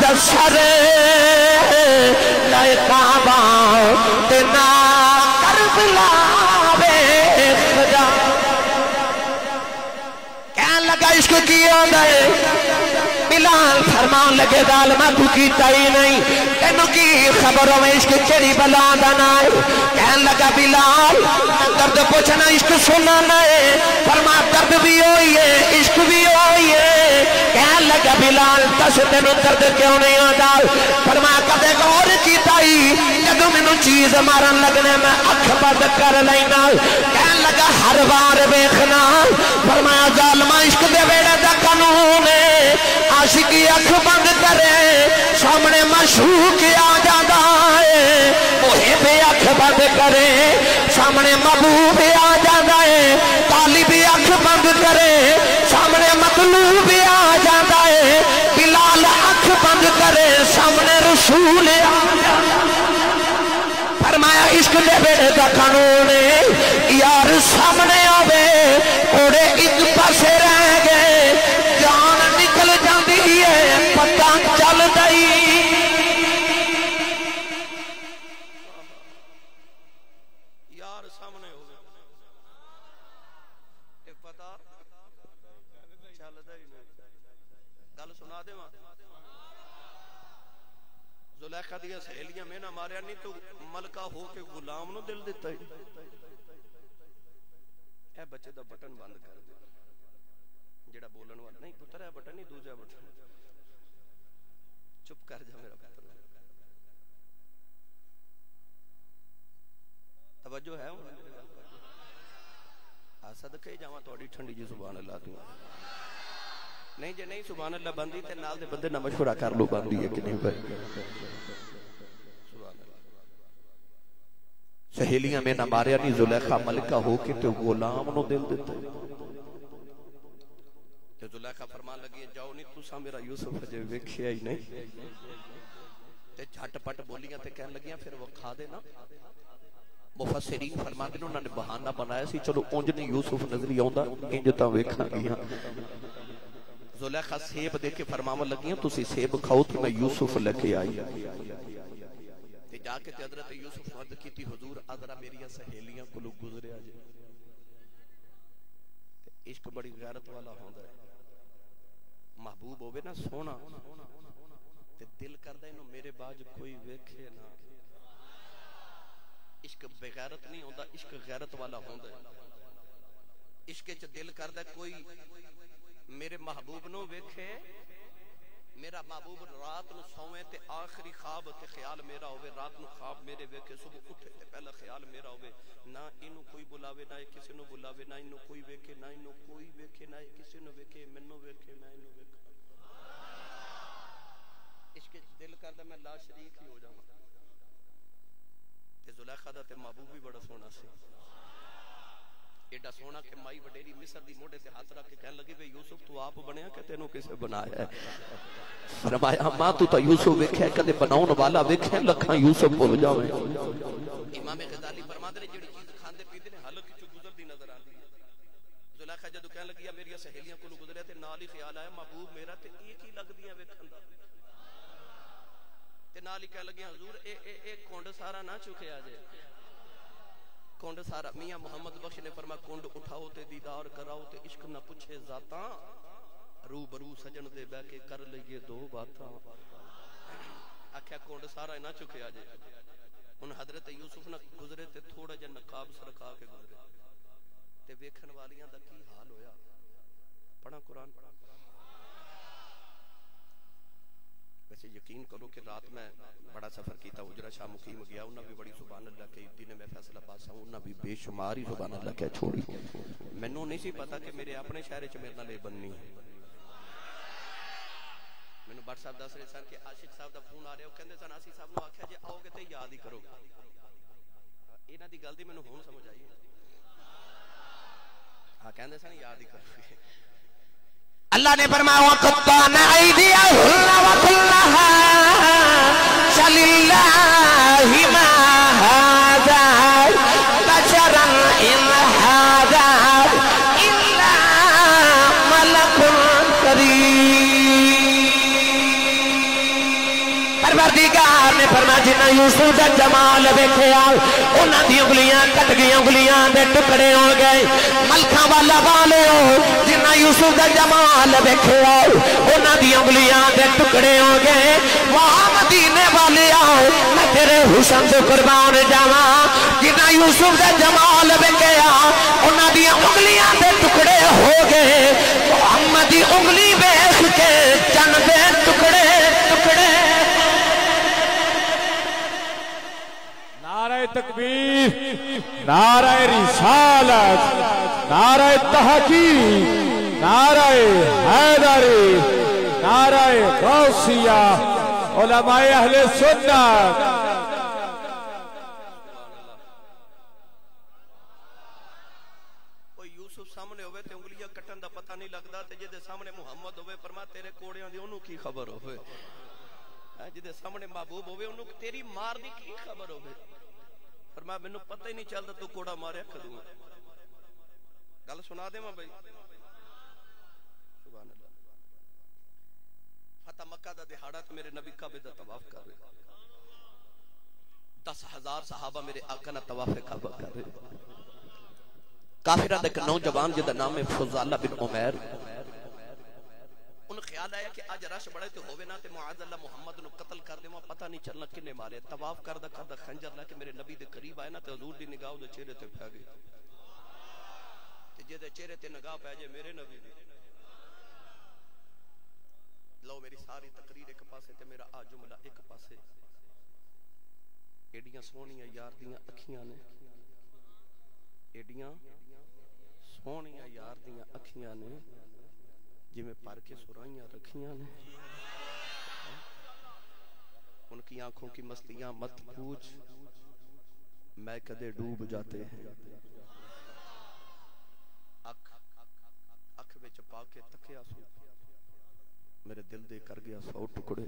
دسر لائے کعبہ تے کربلا بے خدا۔ کہن لگا عشق کیا آندا فرمان لگے ظالمہ تو کیتا ہی نہیں۔ تینوں کی خبر ہو عشق چڑی بلا دا نائے کہن لگا بلال، درد پوچھنا عشق سننا نائے فرما، درد بھی ہوئی ہے، عشق بھی ہوئی ہے۔ کہن لگا بلال تس تینوں درد کیوں نہیں آتا؟ فرما، کدے غور کیتا ہی؟ جدو مینوں چیز مارن لگنے میں اکھ بند کر لینا۔ کہن لگا ہر بار ویکھنا۔ فرمایا ظالمہ عشق دے ویڑے دا قانون ہے۔ عاشقی اکھ بند کرے، سامنے مشوق آ جاتا ہے۔ محب اکھ بند کرے، سامنے محبوب آ جاتا ہے۔ طالب اکھ بند کرے، سامنے مطلوب آ جاتا ہے۔ بلال اکھ بند کرے، سامنے رسول آ جاتا فرمایا، عشق دے بیڑے دا قانون یار سامنے آوے، اوڑے ایک پاسے رہ چل دا دیا سہیلیاں میں نہ ماریا نہیں تو ملکہ ہو کے غلام نو دل دیتا ہے۔ اے بچے دا بٹن بند کر دے۔ جڑا بولن والا نہیں پتر ہے بٹن نہیں، دوجا بٹن۔ چپ کر جا میرا پتر توجہ ہے؟ ہاں صدقے ہی جاواں تہاڈی ٹھنڈی جی سبحان اللہ تو نہیں جے نہیں، سبحان اللہ، بندی تے نال دے بندے نہ مشورہ کر لو، بندی ہے کہ نہیں بھائی؟ سہیلیاں میں نہ ماریا، نہیں زلیخہ ملکہ ہو کے تے غلام نو دل دیتا ہے تے زلیخہ فرمان لگی جاؤ نہیں، تساں میرا یوسف اجے ویکھیا ہی نہیں۔ تے جھٹ پٹ بولیاں تے کہن لگیاں، پھر وہ کھا دے نا۔ مفسرین فرما دے انہوں نے بہانہ بنایا سی، چلو اونج نہیں یوسف نظری آوندا، انج تاں ویکھاں گیاں۔ زلیخہ سیب دے کے فرماون لگیاں تسی سیب کھاؤ تے میں یوسف لے کے آئی تے جا کے تے حضرت یوسف عرض کیتی، حضور ادرا میری سہیلیاں کولو گزریا جے۔ تے عشق بڑی غیرت والا ہوندا ہے۔ محبوب ہوے نا، سونا۔ تے دل کردا اینو میرے باج کوئی ویکھے نہ عشق بغیرت نہیں ہوندا، عشق غیرت والا ہوندا ہے۔ عشق وچ دل کردا کوئی میرے محبوب نو ویکھے، میرا محبوب رات نو سوئے تے آخری خواب تے خیال میرا ہوئے رات نو خواب میرے ویکھے، صبح اٹھے تے پہلا خیال میرا ہوئے نہ انو کوئی بلاوے، نہ کسی نو بلاوے، نہ انو کوئی ویکھے، نہ انو کوئی ویکھے، نہ کسی نو ویکھے منو ویکھے میں انو ویکھا عشق دل کردا میں لا شریک ہی ہو جاواں۔ تے زلیخا دا تے محبوب بھی بڑا سونا سی۔ ایڈا سونا کہ مائی وڈیری مصر دی موڑے تے ہاتھ رکھ کے کہنے لگی بے یوسف تو آپ بنیا کہ تینوں کسے بنایا ہے فرمایا ماں تو تا یوسف ویکھے کدے بناون والا ویکھے لکھاں یوسف بول جاویں امام غزالی فرماتے نے جڑی چیز کھاندے پیندے نے حلق وچ گزردی نظر آندی ہے زلیخا جدوں کہنے لگی میری سہیلیاں کولوں گزریا تے نال ہی خیال آیا محبوب میرا تے یہ کی لگدیاں ویکھن دا تے نال ہی کہنے لگی حضور اے اے اے کونڈ سارا نہ چکیا جے کونڈ سارا میاں محمد بخش نے فرما کونڈ اٹھاؤ تے دیدار کراؤ تے عشق نہ پوچھے ذاتاں۔ رو برو سجن دے بہ کے کر لئیے دو باتاں۔ آکھیا، کونڈ سارا نہ چکیا جے۔ ان حضرت یوسف نہ گزرے تے تھوڑا جا نقاب سرکا کے گزرے۔ تے ویکھن والیاں دا کی حال ہویا؟ پڑھا قرآن۔ پڑھا ویسے یقین کرو کہ رات میں بڑا سفر کیتا حجرہ شاہ مقیم گیا، انہاں بھی بڑی سبحان اللہ کہ دن میں فیصلہ پاس ہوں انہاں بھی بے شمار ہی سبحان اللہ کہہ چھوڑی۔ مینوں نہیں سی پتا کہ میرے اپنے شہر وچ میرے نال بننی ہے۔ میں مینوں بٹ صاحب دس رہے سن کہ عاشق صاحب دا فون آ رہا وہ کہندے سن آسی صاحب نو آکھیا جے آؤ گے تے یاد ہی کرو۔ انہاں دی گل دی مینوں ہن سمجھ آئی۔ ہاں کہندے سن یاد ہی کرو۔ اللہ نے فرمایا وقطعنا ایدیہن جنہ یوسف دا جمال ویکھیا انہاں دی انگلیاں کٹ گئی، انگلیاں دے ٹکڑے ہو گئے۔ ملکاں والا والے ہو، جنہ یوسف دا جمال ویکھیا انہاں دی انگلیاں دے ٹکڑے ہو گئے۔ واہ مدینے والے آؤ میں تیرے حسن تو قربان جاواں۔ جنہ یوسف دا جمال ویکھیا انہاں دی انگلیاں دے ٹکڑے ہو گئے۔ محمد دی انگلی ویکھ کے چن دے ٹکڑے ٹکڑے۔ تکبیر، نعرہ رسالت، نعرہ تحقیق، نعرہ حیدری نعرہ غوثیہ، علماء اہل سنت۔ یوسف سامنے ہوئے تے انگلیاں کٹن دا پتہ نہیں لگدا تے جے سامنے محمد ہوئے فرما تیرے کوڑیاں دی اونوں کی خبر ہوئے؟ ہاں، جے سامنے محبوب ہوئے تیری مار دی کی خبر ہوئے؟ فرما مینوں پتہ ہی نہیں چلدا تو کوڑا ماریا کدوں گل سنا دے ماں بھائی۔ سبحان اللہ۔ فتح مکہ دا دہاڑا تے میرے نبی کعبے دا طواف کر رہے۔ دس ہزار صحابہ میرے آقا نہ طواف کعبہ کر رہے۔ کافرہ دے ایک نوجوان جدا نام ہے فضالہ بن عمیر ان خیال آیا کہ اج رش بڑے تے ہووے نا تے معاذ اللہ محمد نو قتل کر دیواں پتہ نہیں چلنا کنے مارے۔ طواف کردا کردا خنجر لا کے میرے نبی دے قریب آئے نا تے حضور دی نگاہ دے چہرے تے پھا گئی تے جے دے چہرے تے نگاہ پہ جے میرے نبی دی۔ لو میری ساری تقریر ایک پاسے تے میرا آ جملہ ایک پاسے۔ ایڈیاں سونیاں یار دیاں اکھیاں نے۔ ایڈیاں سونیاں یار دیاں اکھیاں نے۔ جی میں پر کے سرائیاں رکھیاں نے۔ ہاں؟ ان کی آنکھوں کی مستیاں مت پوچھ۔ میں کدے ڈوب جاتے ہیں۔ اکھ اکھ وچ پا کے تکیا سو۔ میرے دل دے کر گیا سو ٹکڑے۔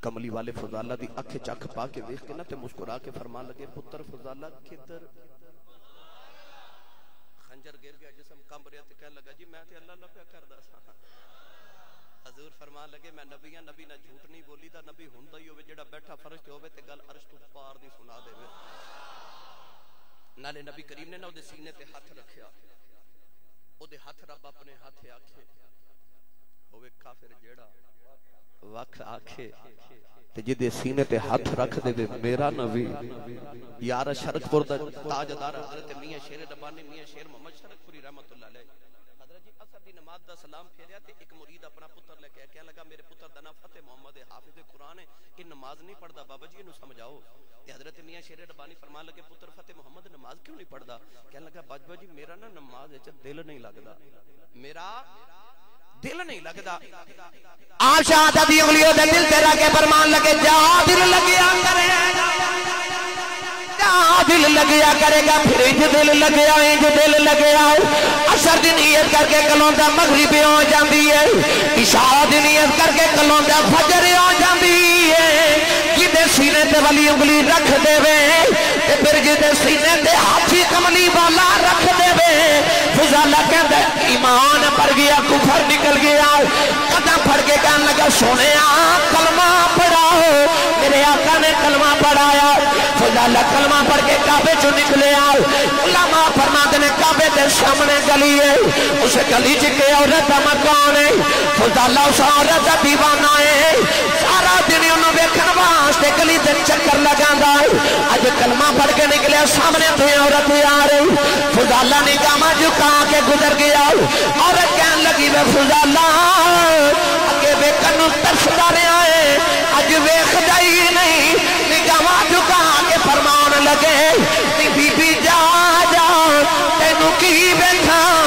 کملی والے فضالہ دی اکھ چکھ پا کے ویکھ کے نہ تے مسکرا کے فرمان لگے، پتر فضالہ کدھر خنجر گر گیا، جسم کمب رہا تے کہنے لگا جی میں تے اللہ اللہ پیا کردا سا۔ حضور فرمان لگے، میں نبی ہاں نبی نہ جھوٹ نہیں بولی دا، نبی ہوندا ہی ہوے جڑا بیٹھا فرشتے ہوے تے گل عرش تو پار دی سنا دے وے۔ نالے نبی کریم نے نہ دے سینے تے ہاتھ رکھیا۔ او دے ہاتھ رب اپنے ہاتھ آکھے ہوے کافر جیڑا وقت آکھے۔ تے جدے سینے تے ہاتھ رکھ دے وے میرا نبی۔ یار شرک پور دا تاجدار حضرت میاں شیر ربانی، میاں شیر محمد شرک پوری رحمت اللہ علیہ۔ حضرت جی اثر دی نماز دا سلام پھیریا تے ایک مرید اپنا پتر لے کے کہنے لگا، میرے پتر دا نام فتح محمد حافظ قرآن ہے۔ کہ نماز نہیں پڑھدا بابا جی انہوں سمجھاؤ۔ تے حضرت میاں شیر ربانی فرمان لگے، پتر فتح محمد نماز کیوں نہیں پڑھدا؟ کہنے لگا، بابا جی میرا نا نماز وچ دل نہیں لگدا۔ میرا دل نہیں لگدا۔ آپ شہادت دی انگلیوں دے دل تیرا کے فرمان لگے، جا دل لگیا کرے۔ جا دل لگیا کرے گا پھر انج دل لگیا، انج دل لگیا۔ اثر دی نیت کر کے کلوں دا مغرب ہو جاندی ہے۔ عشاء دی نیت کر کے کلوں دا فجر ہو جاندی ہے۔ جدے سینے تے والی انگلی رکھ دے وے، تے پھر جدے سینے تے ہاتھی کملی والا رکھ دے وے۔ فضالہ کہندا ہے، ایمان پر گیا کفر نکل گیا۔ قدم پھڑ کے کہنے لگا سونے کلمہ پڑھاؤ۔ میرے آقا نے کلمہ پڑھایا۔ فضالہ کلمہ پڑھ کے کعبے چو نکلے آؤ۔ علماء فرماتے نے کعبے دے سامنے گلی ہے۔ اس گلی چ کے عورت دا مکان ہے۔ فضالہ اس عورت دا دیوانہ ہے۔ سارا دن انہوں ویکھن واسطے گلی تے چکر لگاندا ہے۔ اج کلمہ پڑھ کے نکلے سامنے تے عورت آ رہی۔ فضالہ نگاہ جھکا کے گزر گیا۔ عورت کہن لگی، میں فضالہ اگے ویکن ترستا رہا ہے۔ اج ویکھدا ہی نہیں نگاہ جھکا کے فرمان لگے۔ نی بی بی جا جا، تینوں کی ویکھاں؟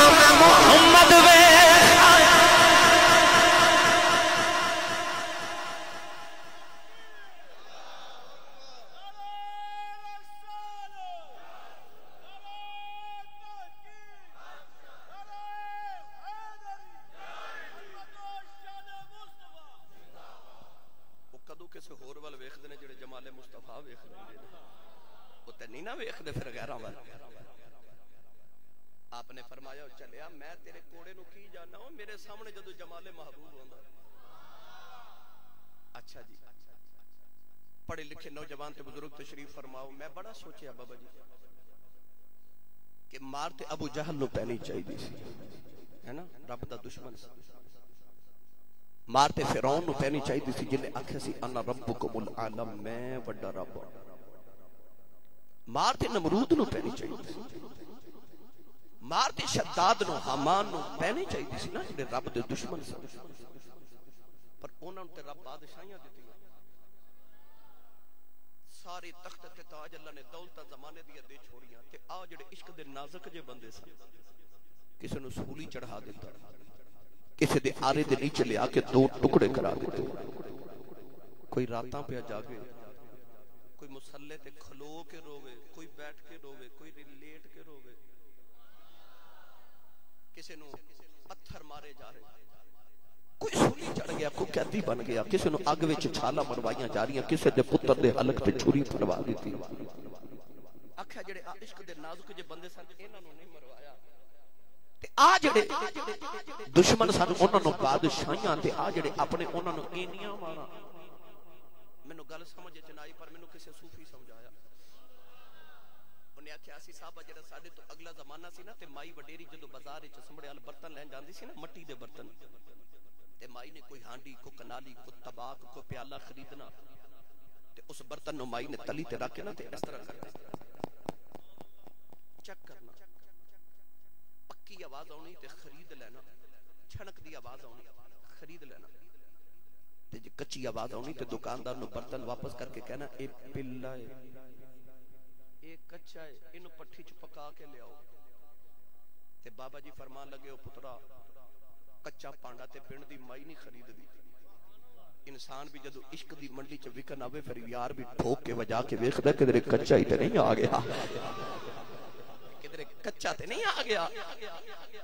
تے نہیں نہ ویکھدے پھر غیراں وال آپ نے فرمایا چلیا، میں تیرے کوڑے نو کی جانا ہوں میرے سامنے جدو جمال محبوب ہوندا۔ اچھا جی۔ پڑھے لکھے نوجوان تے بزرگ تشریف فرماؤ۔ میں بڑا سوچیا بابا جی کہ مار تے ابو جہل نو پہنی چاہیے سی، ہے نا؟ رب دا دشمن سی۔ مارتے فرعون نو پہنی چاہیے سی جنہیں آکھیا سی، انا ربکم العالم، میں وڈا رب ہاں۔ ہاں۔ مارتے نمرود نو پہنی چاہیے۔ سی مارتے شداد نو، حامان نو پہنی چاہیے سی نا جنہیں رب دے دشمن سن۔ پر انہوں نے تے رب بادشاہیاں دیتی ساری تخت تے تاج اللہ نے دولتاں زمانے دیا دے چھوڑیاں، تے آ جڑے عشق دے نازک جے بندے سن کسی نو سولی چڑھا دیتا کسی دے آرے دے نیچے لے آ کے دو ٹکڑے کرا دیتے۔ کوئی راتاں پہ جاگے کوئی مسلح تے کھلو کے روے کوئی بیٹھ کے روے کوئی لیٹ کے روے کسی نو پتھر مارے جا رہے کوئی سولی چڑھ گیا، کوئی قیدی بن گیا کسی نو اگ وچ چھالا مروائیاں جا رہی کسی دے پتر دے حلق تے چھری پھڑوا دیتی۔ آکھیا جڑے عشق دے نازک جے بندے سن، انہاں نو نہیں مروایا۔ تے آ جڑے دشمن سن، انہاں نو بادشاہیاں تے آ جڑے اپنے، انہاں نو اینیاں مارا۔ مینوں گل سمجھ چ نہ آئی پر کسے صوفی سمجھایا انہیں آخیا سی صاحب جڑا ساڈے تو اگلا زمانہ سی نا تے مائی وڈیری جدو بازار وچ سمڑیال برتن لین جاندی سی نا مٹی دے برتن تے مائی نے کوئی ہانڈی کو کنالی کو تباک کو پیالہ خریدنا تے اس برتن نو مائی نے تلی تے رکھ نا تے اس طرح کرنا چیک کرنا پکی آواز آنی تے خرید لینا چھنک دی آواز آنی خرید لینا تے جی کچی آواز آنی تے دکاندار نو برتن واپس کر کے کہنا، اے پلا ہے، اے کچا ہے انو پٹھی چ پکا کے لے آؤ۔ تے بابا جی فرمان لگے، او پترا، کچا پانڈا تے پنڈ دی مائی نہیں خرید دی انسان بھی جدو عشق دی منڈی چ وکن آوے، پھر یار بھی ٹھوک کے وجا کے ویکھدا کدھر کچا ہی تے نہیں آ گیا۔ کدھر کچا تے نہیں آ گیا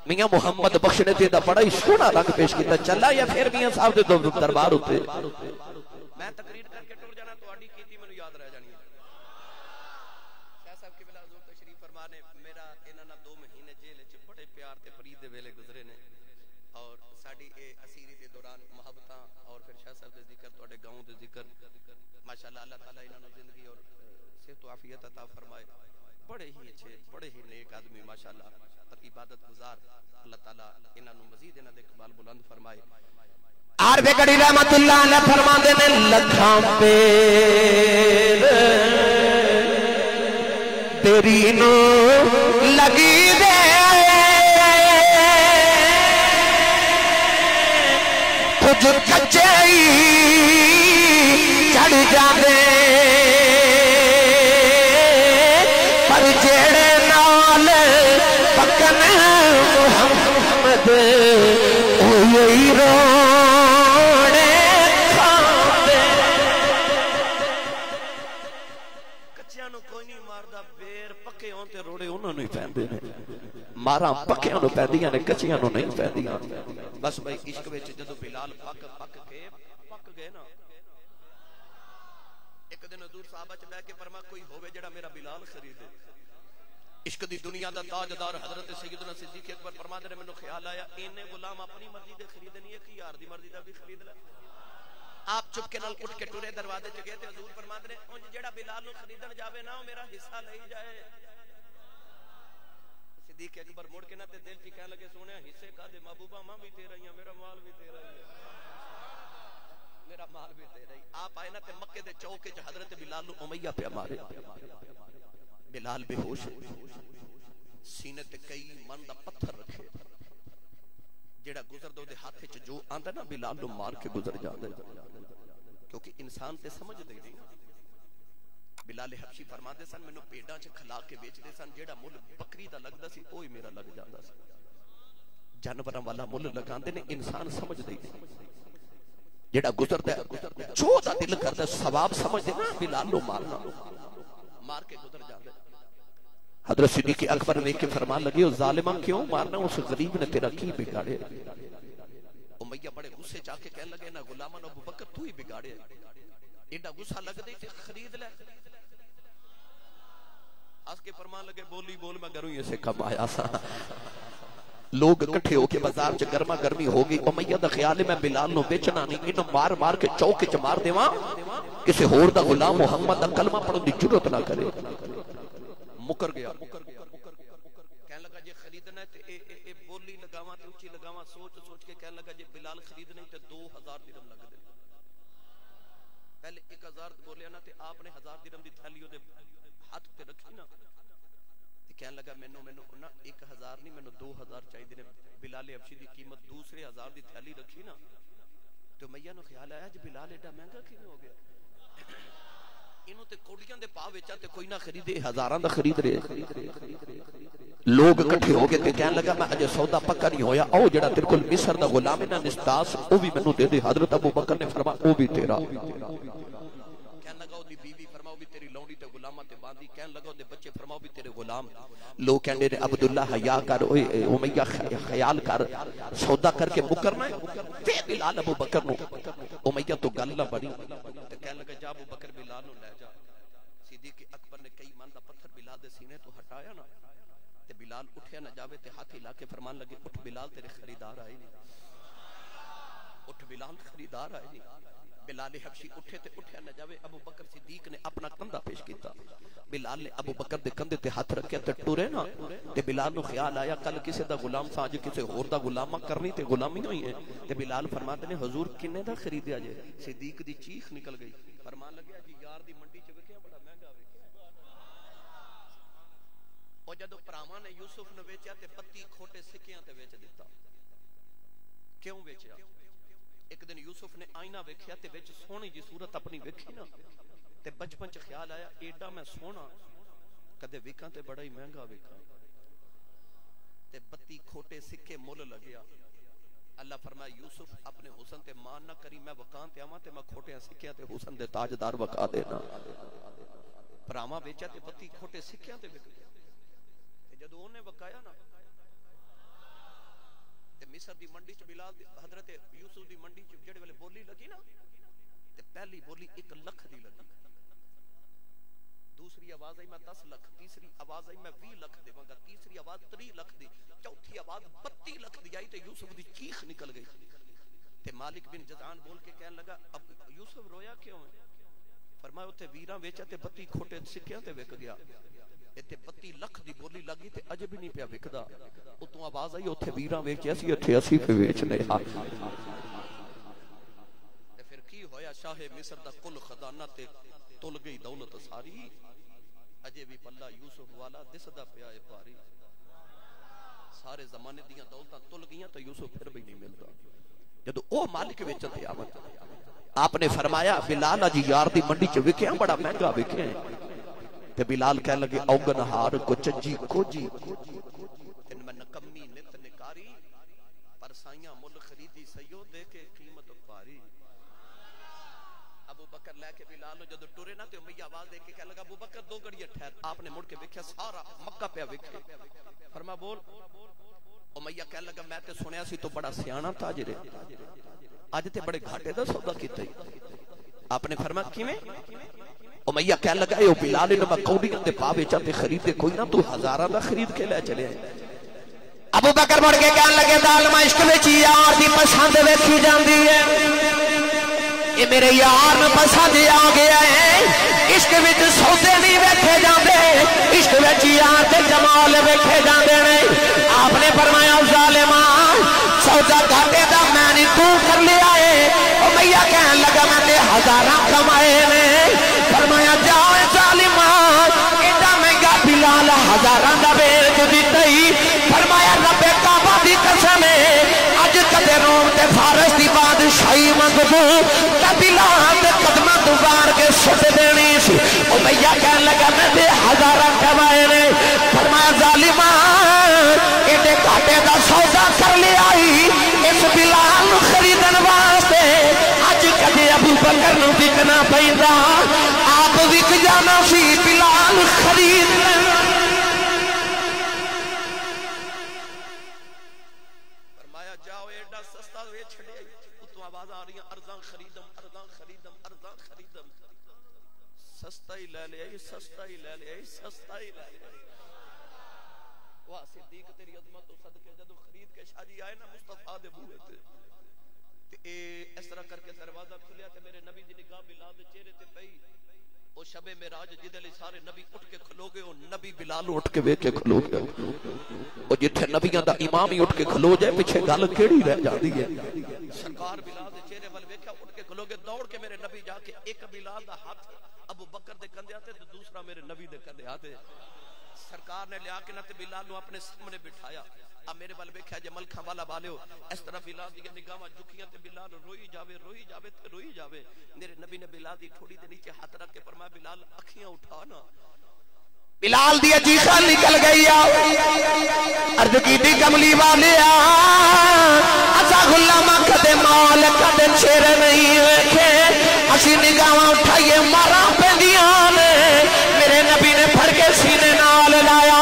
میاں محمد بخش نے تے دا بڑا ہی سونا رنگ پیش کیتا چلا یا پھر میاں صاحب دے دو دربار ہوتے میں تقریر کر کے ٹر جانا تواڈی کیتی مینوں یاد رہ جانی شاہ صاحب کی بلا حضور تشریف فرما نے میرا انہاں نال دو مہینے جیل وچ بڑے پیار تے فرید دے ویلے گزرے نے اور ساڈی اے اسیری دے دوران محبتاں اور پھر شاہ صاحب دے ذکر تواڈے گاؤں دے ذکر ماشاءاللہ اللہ تعالی انہاں نو زندگی اور صحت و عافیت عطا فرمائے بڑے ہی اچھے، بڑے ہی نیک آدمی، ماشاءاللہ اور عبادت گزار۔ اللہ تعالی انہاں نو مزید انہاں دے اقبال بلند فرمائے۔ آر بگڑی رحمت اللہ علیہ فرما دینے لکھاں پیر تیری نو لگی دے۔ کچھ کچے چڑھ جاندے۔ پر کچیاں نو کوئی نہیں ماردا، بیر پکے ہون تے روڑے انہاں نو ہی پیندے نے۔ ماراں پکیاں نو پیندیاں نے کچیاں نو نہیں پیندیاں بس بھائی، عشق وچ جدوں بلال پک پک کے، پک گئے نا۔ ایک دن حضور صحابہ چ بیٹھ کے فرما کوئی ہوے جڑا میرا بلال خریدے عشق دی دنیا دا تاجدار حضرت سیدنا صدیق اکبر فرما دے مینوں خیال آیا، اینے غلام اپنی مرضی دے خرید نہیں ایک یار دی مرضی دا بھی خرید لے؟ آپ چپ کے نال اٹھ کے ٹورے دروازے چ گئے تے حضور فرماندے نے، اونج جیڑا بلال نو خریدن جاوے نا، او میرا حصہ لئی جائے۔ صدیق اکبر مڑ کے نہ تے دل چ کہن لگے، سونیا، حصے کا دے محبوبہ ماں بھی تیرا ہی میرا مال بھی تیرا ہی میرا مال بھی تیرا ہی آپ آئے نا تے مکے دے چوک وچ حضرت بلال نو امیہ پہ مارے۔ بلال بے ہوش سینے تے کئی من دا پتھر رکھے۔ جیڑا گزر دو دے ہاتھ وچ جو آندا نا، بلال نو مار کے گزر جاندا کیونکہ انسان تے سمجھ دے نہیں۔ بلال حبشی فرماندے سن، مینوں پیڈاں چ کھلا کے بیچدے سن، جیڑا مل بکری دا لگدا سی، اوہی میرا لگ جاندا سی۔ جانوراں والا مل لگاندے نے، انسان سمجھ دے نہیں۔ جیڑا گزردا ہے جو دا دل کردا ثواب سمجھ دے نا، بلال نو مارنا۔ مار کے گزر جاندا حضرت صدیق اکبر نے کے فرمان لگے، او ظالمہ کیوں مارنا؟ اس غریب نے تیرا کی بگاڑے؟ امیہ بڑے غصے چا کے کہنے لگے نا غلامن ابو بکر تو ہی بگاڑے۔ ایڈا غصہ لگ دے تے خرید لے۔ اس کے فرمان لگے، بولی بول، میں کروں یہ سے کم آیا سا لوگ اکٹھے ہو کے بازار چ گرما گرمی ہو گئی۔ امیہ دا خیال ہے، میں بلال نو بیچنا نہیں، اینو مار مار کے چوک چ مار دیواں۔ کسے ہور دا غلام محمد دا کلمہ پڑھن دی جرات نہ کرے۔ مکر گیا۔ کہنے لگا جے خریدنا ہے تے اے اے اے بولی لگاواں تے اونچی لگاواں سوچ سوچ کے کہنے لگا جے بلال خریدنا ہے تے 2000 درہم لگ دے۔ پہلے 1000 بولیا نا تے آپ نے 1000 درہم دی تھیلی دے ہاتھ تے رکھی نا۔ تے کہنے لگا مینوں مینوں نا 1000 نہیں مینوں 2000 چاہیے نے۔ بلال حبشی دی قیمت دوسرے 1000 دی تھیلی رکھی نا۔ تو میاں نو خیال آیا جے بلال ایڈا مہنگا کیوں ہو گیا؟ انہوں تے کوڑیاں دے پا وچا تے کوئی نہ خریدے ہزاراں دا خرید رہے لوگ کٹھے ہو گئے تے کہنے لگا میں اجے سودا پکا نہیں ہویا او جڑا تیرے کول مصر دا غلام ہے نا نستاس او بھی مینوں دے دے حضرت ابو بکر نے فرمایا او بھی تیرا کہنے لگا او دی بیوی فرماؤ بھی تیری لونڈی تے غلاماں تے باندھی کہنے لگا دے بچے فرماؤ بھی تیرے غلام لوگ کہندے نے، عبداللہ، حیا کر اوے امیہ خیال کر، سودا کر کے مکرنا ہے۔ تے بلال ابو بکر نو۔ امیہ تو گل نہ بڑی تے کہنے لگا، جا ابو بکر بلال نو لے جا۔ صدیق اکبر نے کئی من دا پتھر بلال دے سینے تو ہٹایا نا۔ تے بلال اٹھیا نہ جاوے تے ہاتھ ہلا کے فرمان لگے، اٹھ بلال، تیرے خریدار آئے نہیں۔ اٹھ بلال، خریدار آئے نہیں۔ بلال حبشی اٹھے تے اٹھیا نہ جاوے، ابو بکر صدیق نے اپنا کندھا پیش کیتا۔ بلال نے ابو بکر دے کندھے تے ہاتھ رکھیا تے ٹرے نا تے بلال نو خیال آیا، کل کسے دا غلام تھا اج کسے ہور دا غلامہ کرنی تے غلامی ہوئی ہے تے بلال فرماتے نے، حضور کنے دا خریدیا جے؟ صدیق دی چیخ نکل گئی۔ فرمان لگیا جی یار دی منڈی چ وکھیا، بڑا مہنگا وکھیا۔ او جدو پراواں نے یوسف نو ویچیا تے پتی کھوٹے سکیاں تے ویچ دیتا کیوں ویچیا؟ ایک دن یوسف نے آئینہ ویکھیا تے وچ سونی جی صورت اپنی ویکھی نا، تے بچپن چ خیال آیا، ایڈا میں سونا، کدے وکاں تے بڑا ہی مہنگا وکاں تے بتی کھوٹے سکے مول لگیا۔ اللہ فرمایا، یوسف اپنے حسن تے مان نہ کری، میں وکاں تے آواں تے میں کھوٹے سکیاں تے حسن دے تاجدار وکا دینا۔ پراواں ویچا تے بتی کھوٹے سکیاں تے وک تے جدوں اونے وکایا نا تے مصر دی منڈی چ بلال دی حضرت یوسف دی منڈی چ جڑے ویلے بولی لگی نا، تے پہلی بولی ایک لکھ دی لگی۔ دوسری آواز آئی میں دس لکھ، تیسری آواز آئی میں وی لکھ دے گا تیسری آواز تری لکھ دی، چوتھی آواز بتی لکھ دی آئی تے یوسف دی چیخ نکل گئی۔ تے مالک بن جدان بول کے کہنے لگا، اب یوسف رویا کیوں ہے؟ فرمایا اتنے ویراں ویچا تے بتی کھوٹے سکیاں تے وک گیا۔ تے بتی لکھ دی بولی لگی تے اج بھی نہیں پیا وکدا اتوں آواز آئی اتنے ویراں ویچیا سی اتنے اسی پہ ویچنے تے پھر کی ہویا؟ شاہ مصر دا کل خزانہ تے تل گئی دولت ساری۔ اجے بھی پلہ یوسف والا دسدا پیا ہے پاری۔ سارے زمانے دیاں دولتاں تل گئیاں تو یوسف پھر بھی نہیں ملتا جدو او مالک وچ تے آمد آپ نے فرمایا، بلال جی یار دی منڈی چ وکیا بڑا مہنگا وکیا تے بلال کہہ لگے اوگن ہار کو چجی کو جی ان میں نکمی نت نکاری پر سائیاں مل خریدی سیو دے کے قیمت پاری ابو بکر لے کے بلال نو جدو ٹرے نا تے امیہ آواز دے کے کہہ لگا، ابو بکر دو گھڑی ٹھہر۔ آپ نے مڑ کے ویکھیا، سارا مکہ پہ ویکھے۔ فرما بول امیہ کہہ لگا، میں تے سنیا سی تو بڑا سیاںا تاجر ہے۔ اج تے بڑے گھاٹے دا سودا کیتا ہی۔ آپ نے فرمایا، کیویں؟ امیہ کہہ لگا، اے بلال نے میں کوڑیاں دے پا وچ تے خریدے کوئی نہ تو ہزاراں دا خرید کے لے چلے۔ ابو بکر مڑ کے کہنے لگے ظالم عشق وچ یار دی پسند ویکھی جاندی ہے۔ اے میرے یار نو پسند آ گیا ہے۔ عشق وچ سودے نہیں ویکھے جاندے عشق وچ یار تے جمال ویکھے جاندے نے آپ نے فرمایا ظالما سودا گھاٹے دا میں نہیں تو کر لیا ہے۔ او میاں لگا، میں تے ہزاراں کمائے نے۔ بادشاہی منگبو دے قدماں تو بار کے سٹ دینی سی۔ او میاں کہن لگا، میں تے ہزاراں کمائے نے۔ فرمایا ظالما ایڈے گھاٹے دا سودا کر لیا ہی اس بلال خریدن واسطے اج کدے ابو بکر نو وکنا پیندا۔ آپ وک جانا سی، بلال خرید لینا فرمایا جاؤ ایڈا سستا ویچ چھڑے اتوں آواز آ رہی ہیں ارزاں خریدم ارزاں خریدم ارزاں خریدم۔ سستا ہی لے لے آئی سستا ہی لے لے آئی سستا ہی لے لے آئی واہ، صدیق تیری عظمت تو صدقے جدو خرید کے شاہ جی آئے نا مصطفیٰ دے بوئے تھے تے اے، اس طرح کر کے دروازہ کھلیا تے میرے نبی دی نگاہ بلال دے، چہرے تے پئی۔ او شب معراج جدے لئی سارے نبی اٹھ کے کھلو گئے او نبی بلال اٹھ کے ویکھ کے کھلو گئے۔ او جتھے نبیاں دا امام ہی اٹھ کے کھلو جائے، پیچھے گل کیڑی رہ جاندی ہے؟ سرکار بلال دے چہرے ول ویکھیا، اٹھ کے کھلو گئے، دوڑ کے میرے نبی جا کے ایک بلال دا ہاتھ ابو بکر دے کندھے آتے تے دوسرا میرے نبی دے کندھے آتے۔ سرکار نے لیا کے نہ تے بلال نو اپنے سامنے بٹھایا۔ اب میرے ول ویکھیا جے ملکھاں والا والےو اس طرح بلال دی نگاہاں جھکیاں تے بلال روئی جاوے روئی جاوے تے روئی جاوے۔ میرے نبی نے بلال دی ٹھوڑی دے نیچے ہاتھ رکھ کے فرمایا، بلال اکھیاں اٹھا نا۔ بلال دی عجیسا نکل گئی ارد کی دی کملی والے اچھا غلامہ کدے مال، کدے چیر نہیں ویکھے۔ اسی نگاہاں اٹھائیے مارا پیندیاں نے۔ میرے نبی نے پھڑ کے سینے نال لایا۔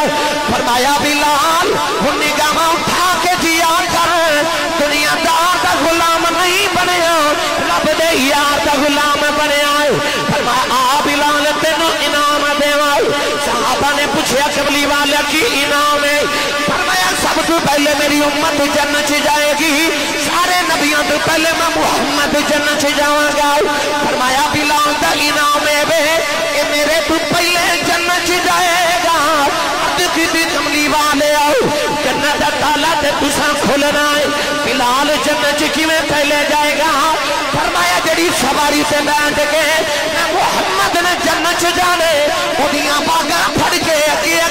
فرمایا، بلال، ہن نگاہاں اٹھا کے جیا کر۔ دنیا دار دا غلام نہیں بنیا، رب دے یار دا غلام بنیا فرمایا، آ بلال تینوں انعام دیواں کی انعام ہے۔ فرمایا، سب تو پہلے میری امت جنت جائے گی۔ سارے نبیوں تو پہلے میں محمد جنت جاؤں گا۔ فرمایا، بلال دا انعام ہے بے۔ کہ میرے تو پہلے جنت جائے گا۔ کی دی کملی والے آؤ۔ جنت دا تالا تے تساں کھلنا ہے۔ بلال جنت کی میں پہلے جائے گا؟ فرمایا، جڑی سواری سے بیٹھ کے محمد نے جنت جانے وہ دیاں باگاں پھڑ کے اگے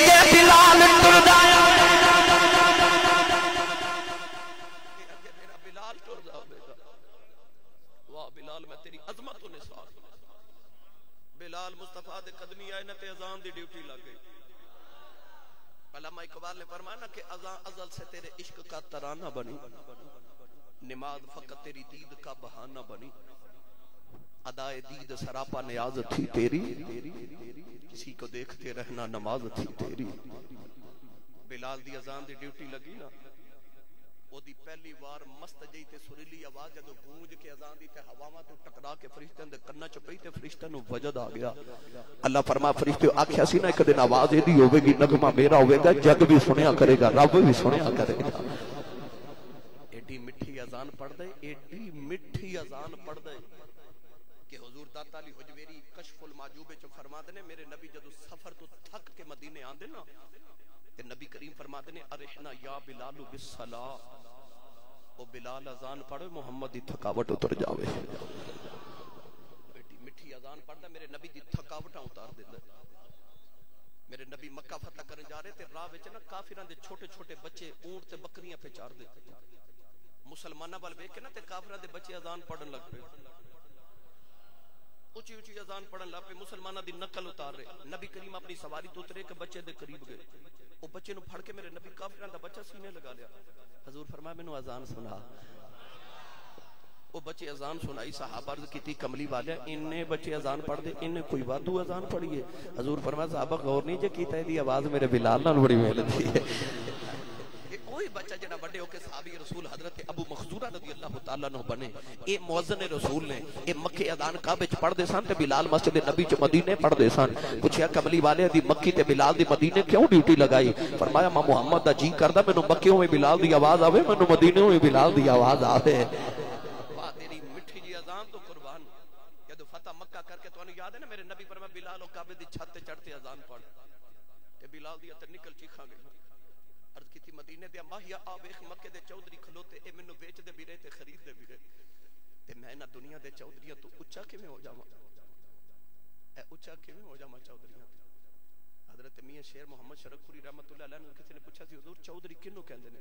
بلال مصطفیٰ دے قدمی آئے نہ تے اذان دی ڈیوٹی لگ گئی۔ علامہ اقبال نے فرمایا کہ اذان ازل سے تیرے عشق کا ترانہ بنی۔ نماز فقط تیری دید کا بہانہ بنی۔ ادائے دید سراپا نیاز تھی تیری۔ کسی کو دیکھتے رہنا نماز تھی تیری۔ بلال دی اذان دی ڈیوٹی لگی نا۔ او دی پہلی وار مست جئی تے سریلی آواز جدو گونج کے اذان دی تے ہواواں تو ٹکرا کے فرشتے دے کنا چ پئی تے فرشتے نو وجد آ گیا اللہ فرما فرشتے آکھیا سی نا ایک دن آواز ایدی ہوے گی نغمہ میرا ہوے گا جگ بھی سنیا کرے گا رب بھی سنیا کرے گا ایڈی مٹھی اذان پڑھ دے ایڈی مٹھی اذان پڑھ دے کہ حضور داتا علی حجویری کشف الماجوبے چ فرما دے میرے نبی جدو سفر تو تھک کے مدینے آندے نا تے نبی کریم فرماتے نے ارحنا یا بلال بالصلاۃ او بلال اذان پڑھے محمد دی تھکاوٹ اتر جاوے۔ بیٹی مٹھی اذان پڑھدا میرے نبی دی تھکاوٹاں اتار دیندا میرے نبی مکہ فتح کرن جا رہے تے راہ وچ نا کافراں دے چھوٹے چھوٹے بچے اونٹ تے بکریاں پہ چار دے مسلماناں وال ویکھ کے نا تے کافراں دے بچے اذان پڑھن لگ پے۔ اونچی اونچی اذان پڑھن لگ پے، مسلماناں دی نقل اتار رہے۔ نبی کریم اپنی سواری تو اترے کہ بچے دے قریب گئے۔ وہ بچے نو پھڑ کے میرے نبی کافراں دا بچہ سینے لگا لیا۔ حضور فرمایا، مینوں اذان سنا۔ وہ بچے اذان سنائی، صحابہ عرض کیتی، کملی والے اننے بچے اذان پڑھ دے اننے کوئی وادو اذان پڑھی ہے حضور فرمایا، صحابہ غور نہیں، جے کیتا ہے، دی آواز میرے بلال نال بڑی ملتی ہے۔ وہی بچہ جڑا بڑے ہو کے صحابی رسول حضرت ابو مخزورہ رضی اللہ تعالی عنہ بنے، اے مؤذن رسول نے، اے مکے اذان کعبے وچ پڑھ دے سن تے بلال مسجد نبی چ مدینے پڑھ دے سن۔ پوچھیا کملی والے دی مکی تے بلال دی مدینے کیوں ڈیوٹی لگائی؟ فرمایا ماں محمد دا جی کردا، مینوں مکے ہوے بلال دی آواز آوے، مینوں مدینے ہوے بلال دی آواز آوے۔ واہ، تیری مٹھی جی اذان تو قربان۔ جدو فتح مکہ کر کے تانوں یاد ہے نا میرے نبی فرمایا بلال او کعبے دی چھت تے چڑھ تے اذان پڑھ۔ تے بلال دی اتر نکل چیخاں گئی مدینے دیا ماہیا آ ویکھ مکے دے چودھری کھلوتے، اے مینوں بیچ دے بھی رہے تے خرید دے بھی رہے۔ تے میں نہ دنیا دے چودھریاں تو اچا کیویں ہو جاواں؟ اے اچا کیویں ہو جاواں چودھریاں؟ حضرت میاں شیر محمد شرک پوری رحمتہ اللہ علیہ نے کسی نے پوچھا سی، حضور چودھری کنوں کہندے نے؟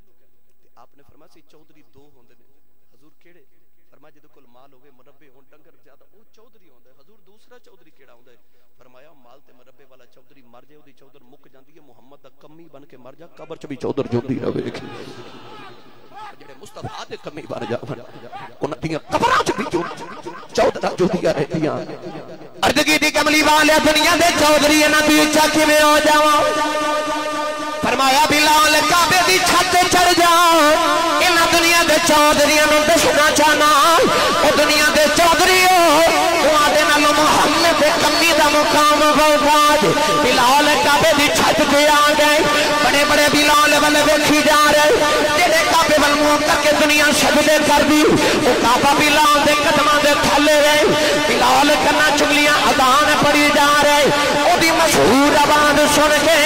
تے آپ نے فرمایا سی چودھری دو ہوندے نے۔ حضور کیڑے؟ فرمایا جدوں کول مال ہوے مربے ہون ڈنگر زیادہ، او چودھری ہوندا ہے۔ حضور دوسرا چودھری کیڑا ہوندا ہے؟ فرمایا، مال تے مربے والا چودھری مر جائے، اودی چودھر مک جاندی ہے، محمد دا کمی بن کے مر جا، قبر چ بھی چودھر جوندی رہے۔ جڑے مصطفی دے کمی بن جا، انہاں دیاں قبراں چ بھی چودھر جوندیاں رہندیاں۔ عرض کی تھی کملی والے دنیا دے چودھری انہاں دی اچا کیویں ہو جاواں؟ فرمایا، بلال کعبے دی چھت چڑھ جا انہاں دنیا دے چودھریاں نوں دسنا چاہنا۔ مقام او دنیا دے چودھری او آدے نالوں محمد دے کمی دا مقام فوقات بلال کعبے دی چھت تے آ گئے، بڑے بڑے بلال والے ویکھی جا رہے۔ جڑے کعبے ول منہ کر کے دنیا سجدے کر دی، او کعبہ بلال دے قدماں دے تھلے رہے۔ بلال کنا چگلیاں اذان پڑھی جا رہے۔ او دی مشہور آواز سن کے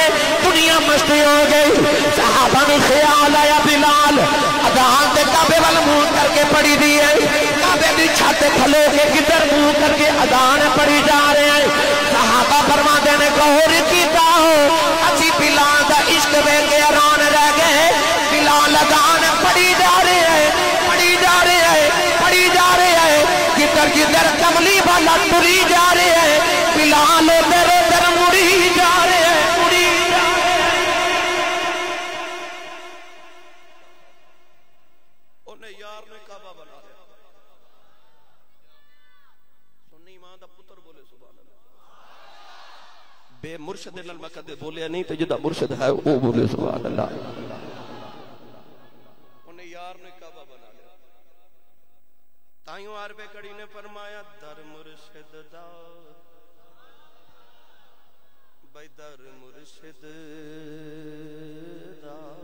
دنیا مستی ہو گئی۔ صحابہ نے خیال آیا بلال۔ اذان تے کعبے ول منہ کر کے پڑھی دی ہے۔ کعبے دی چھت کھلو کے کدھر منہ کر کے اذان پڑھی جا رہے ہیں۔ صحابہ فرماتے نے غور کیتا ہو؟ اسی بلال دا عشق ویکھ کے حیران رہ گئے۔ بلال اذان پڑھی جا رہے ہیں۔ پڑھی جا رہے ہیں۔ پڑھی جا رہے ہیں۔ کدھر کدھر کملی والا ٹری جا رہے ہیں۔ بلال ادھر بے مرشد نال میں کدے بولیا نہیں تے جدا مرشد ہے وہ بولے سبحان اللہ۔ انہیں یار نے کعبہ بنا لیا۔ تائیوں عربے کڑی نے فرمایا، در مرشد دا۔ بھائی در مرشد دا۔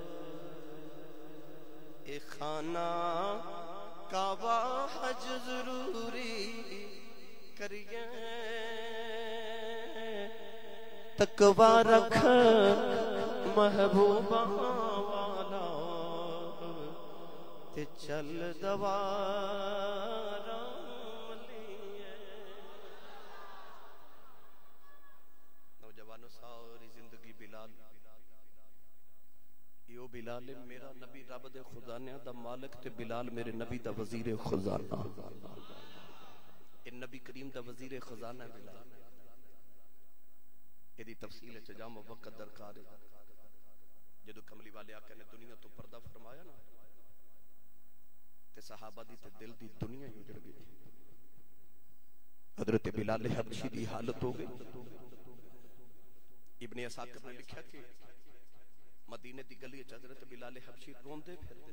اے خانہ کعبہ حج ضروری کریے۔ تقوی رکھ محبوبہ والا تے چل دوارا لیے نوجوانوں ساری زندگی بلال، یو بلال، میرا نبی رب دے خزانے دا مالک تے بلال میرے نبی دا وزیر خزانہ۔ اے نبی کریم دا وزیر خزانہ بلال۔ یہ تفصیل ہے جامع وقت درکار ہے جدو کملی والے آقا نے دنیا تو پردہ فرمایا نا تے صحابہ دی تے دل دی دنیا ہی اجڑ گئی حضرت بلال حبشی دی حالت ہو گئی ابن اساکر نے لکھا کہ مدینے دی گلی وچ حضرت بلال حبشی روندے پھردے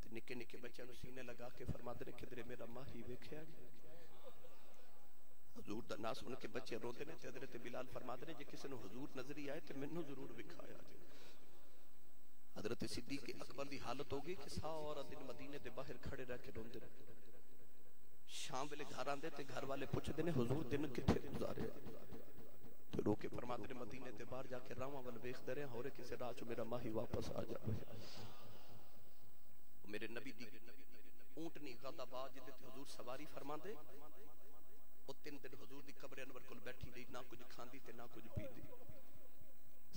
تے نکے نکے بچیاں نو سینے لگا کے فرماتے نے کدھر میرا ماہی ویکھیا جی حضور دا ناس سن کے بچے روندے نے تے حضرت بلال فرماتے نے جے کسے نو حضور نظر ہی آئے تے مینوں ضرور وکھایا جی حضرت صدیق اکبر دی حالت ہو گئی کہ سارا دن مدینے دے باہر کھڑے رہ کے روندے رہتے شام ویلے گھر آندے تے گھر والے پوچھدے نے، حضور دن کتھے گزارے؟ تو رو کے فرماتے نے مدینے دے باہر جا کے راواں ول ویکھدے رہے ہورے کسے راہ چ میرا ماہی واپس آ جاوے میرے نبی دی اونٹنی غدا با جدے تے حضور سواری فرماندے او تین دن حضور دی قبر انور کول بیٹھی رہی، نہ کچھ کھاندی تے نہ کچھ پیندی۔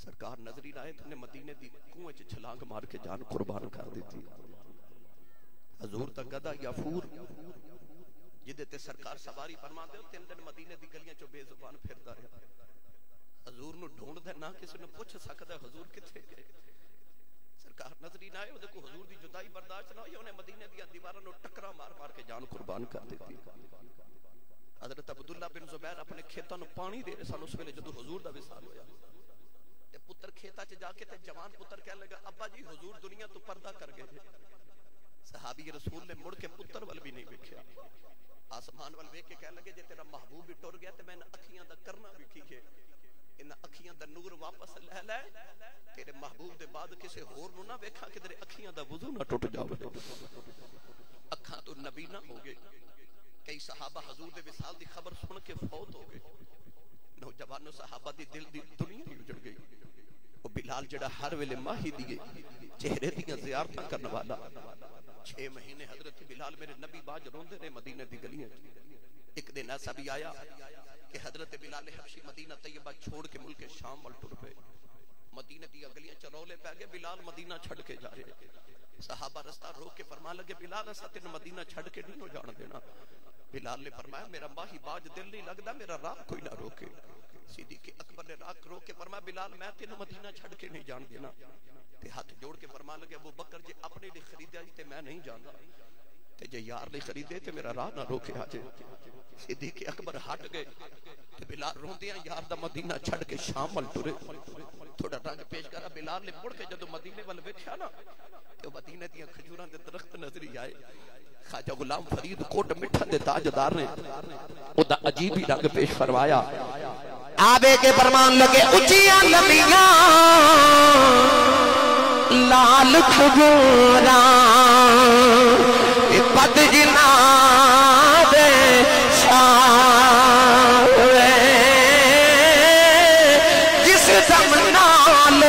سرکار نظری رائے تو نے مدینے دی کنویں چ چھلانگ مار کے جان قربان کر دیتی۔ حضور دا گدا یافور جدے تے سرکار سواری فرما دے تین دن مدینے دی گلیاں چ بے زبان پھردا رہا حضور نو ڈھونڈ دے نہ کسی نے پوچھ سکدا حضور کتھے گئے؟ سرکار نظری نہ آئے او کو حضور دی جدائی برداشت نہ ہوئی، انہیں مدینے دی دیواراں نو ٹکرا مار مار کے جان قربان کر دیتی۔ حضرت عبداللہ بن زبیر اپنے کھیتاں نو پانی دے سن، اس ویلے جدو حضور دا وصال ہویا۔ تے پتر کھیتا چ جا کے تے جوان پتر کہنے لگا، ابا جی حضور دنیا تو پردہ کر گئے صحابی رسول نے مڑ کے پتر ول بھی نہیں ویکھیا۔ آسمان ول ویکھ کے کہنے لگے، جے تیرا محبوب بھی ٹر گیا تے میں اکھیاں دا کرنا بھی کی ہے۔ ان اکھیاں دا نور واپس لے لے، تیرے محبوب دے بعد کسے ہور نو نہ ویکھاں کہ تیرے اکھیاں دا وضو نہ ٹوٹ جاوے۔ اکھاں تو نبی نہ ہو گئے۔ کئی صحابہ حضور دے وصال دی خبر سن کے فوت ہو گئے۔ نوجوانوں صحابہ دی دل دی دنیا ہی اجڑ گئی۔ وہ بلال جڑا ہر ویلے ماہی دیے چہرے دیاں زیارتاں کرنے والا۔ چھ مہینے حضرت بلال میرے نبی باج روندے نے مدینے دی گلیاں ایک دن ایسا بھی آیا کہ حضرت بلال حبشی مدینہ طیبہ چھوڑ کے ملک شام وال ٹر پے مدینہ دی گلیاں چرولے پہ گئے بلال مدینہ چھڑ کے جا رہے صحابہ رستہ روک کے فرما لگے، بلال ایسا تین مدینہ چھڑ کے نہیں ہو جان دینا۔ بلال نے فرمایا، میرا ماہی باج دل نہیں لگتا، میرا راہ کوئی نہ روکے۔ صدیق اکبر نے راہ روک کے فرمایا، بلال، میں تینوں مدینہ چھڑ کے نہیں جان دینا۔ تے ہاتھ جوڑ کے فرما لگے وہ بکر جے اپنے لیے خریدیا جی تے میں نہیں جاندا۔ تے جے یار لیے خریدے تے میرا راہ نہ روکے آجے. صدیق اکبر ہٹ گئے تے بلال روندیاں، یار دا مدینہ چھڑ کے شام ول ٹرے تھوڑا رنگ پیش کرا، بلال نے مڑ کے جدو مدینے ول ویکھیا نا، تے مدینے دیاں کھجوراں دے درخت نظری آئے۔ خواجہ غلام فرید کوٹ مٹھن دے تاجدار نے او دا عجیب ہی رنگ پیش فرمایا۔ آبے کے فرمان لگے اچیاں لمیاں لال کھجورا پد جنا دے جس دم نال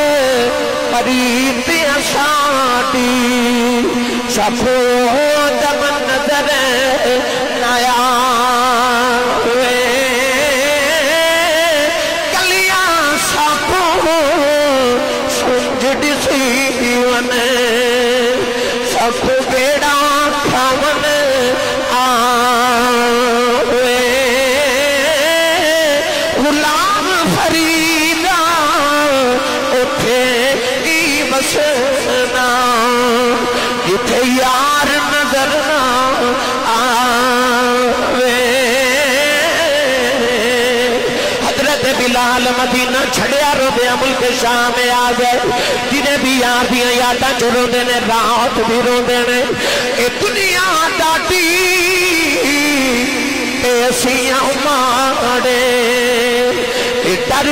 پریت شادی شفو بیڑا کھاون آوے غلام فریدا اٹھے ای بسنا جتھے یار نظر نہ آوے حضرت بلال مدینہ چھڑیا رو دیا ملک شام آ گئے یار دیاں یاداں چ روندے نے، رات بھی روندے نے۔ اے دنیا داٹی ایسیاں ماڑے اے ڈر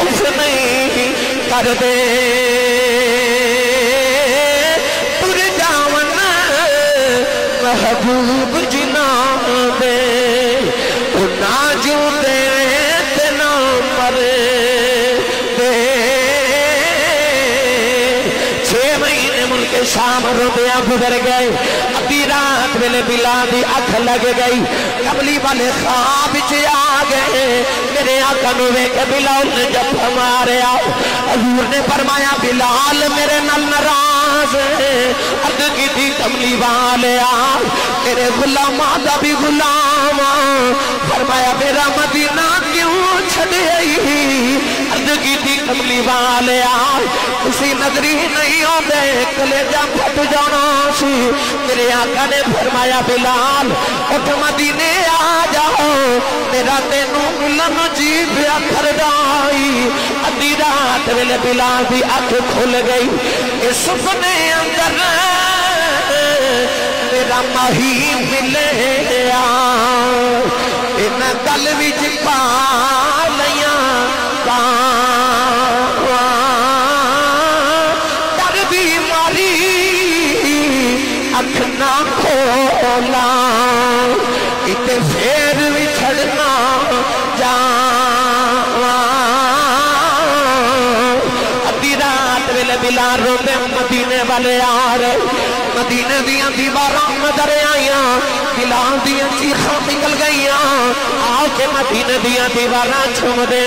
اس نہیں کر دے تر جاون محبوب شام روپیہ گزر گئے۔ ابھی رات ویلے بلا دی اکھ لگ گئی۔ کبلی والے خواب چ آ گئے۔ میرے آقا نو ویکھ بلال نے جب ماریا۔ حضور نے فرمایا، بلال میرے نال ناراض ہے۔ ارد کی تھی کملی والے آ۔ میرے دا بھی غلام فرمایا، میرا مدینہ کیوں چھڑے آئی؟ ارد کی تھی کملی والے آ اسی نظری نہیں ہوتے کلیجہ پھٹ جانا سی۔ میرے آقا نے فرمایا، بلال، اٹھ مدینے آ جاؤ، میرا تینوں ملن جی پیا کردائی ادھی رات ویلے بلال دی اکھ کھل گئی۔ اے سپنے اندر میرا ماہی ملے آ۔ ان گل وچ پا کھولا اتنے پھر بھی چھڑنا جا ادھی رات ویلے بلا روتے مدینے والے آ رہے مدینے دیا دیوارا نظر آئیاں بلال دیا چیخاں نکل گئیاں آ کے مدینے دیا دیوارا چھوم دے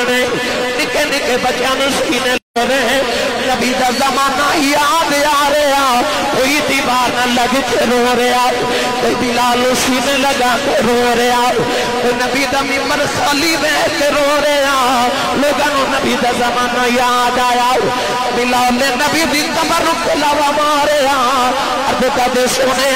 نکے نکے بچیاں سینے لے رہے نبی زمانہ یاد آ رہا کوئی دیوار نہ لگ کے رو رہا کوئی بلال سینے لگا کے رو رہا کوئی نبی دا ممبر خالی بہ کے رو رہا لوگوں نبی دا زمانہ یاد آیا۔ بلال نے نبی دی قبر کو لوا ماریا ارد کا دے سونے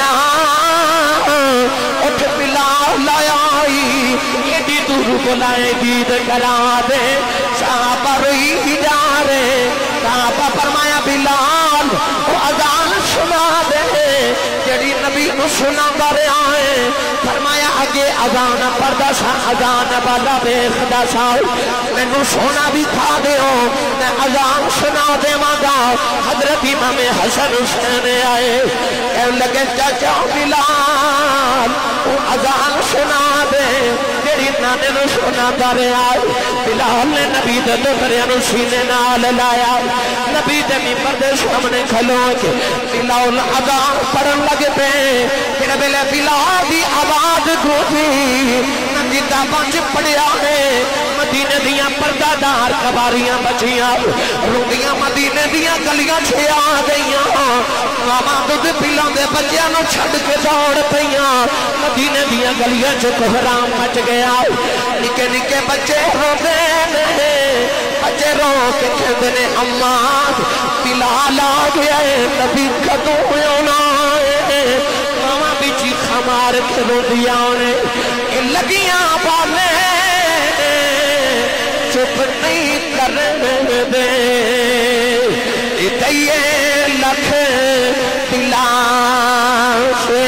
اٹھ بلال لائی ایڈی دور بلائے دید کرا دے۔ صحابہ روئی جا رہے۔ صحابہ فرمایا، بلال، وہ اذان سنا دے، جڑی نبی نو سنا کر آئے فرمایا، اگے اذان پڑھدا سا، اذان والا دیکھدا سا۔ مینوں سونا بھی کھا دیو، میں اذان سنا دیواں گا۔ حضرت امام حسن حسین آئے۔ کہ لگے، چاچا بلال، وہ اذان سنا دے۔ نانے نو سونا کر آئے بلال نے نبی دے دوسرے نو سینے نال لایا نبی دے ممبر دے سامنے کھلو کے بلال اذان پڑھن لگ پے کہ ویلے بلال دی آواز گونجی نجیتا بچ پڑیا ہے مدینے دیاں پردہ دار کباریاں بچیاں روندیاں مدینے دیاں گلیاں چھے آ گئیاں۔ ماما دودھ پلاں دے بچیاں نو چھڑ کے دوڑ پئیاں۔ مدینے دیاں گلیاں چ کوہرام مچ گیا۔ نکے نکے بچے روندے نے، بچے رو کے کہندے نے اماں بلال آ گیا ہے، نبی کدوں ہونا ہے؟ ماما بھی چیخا مار کے رو دیا انہیں۔ لگیاں بالے چپ نہیں کرنے دے اتیے لکھ دلا سے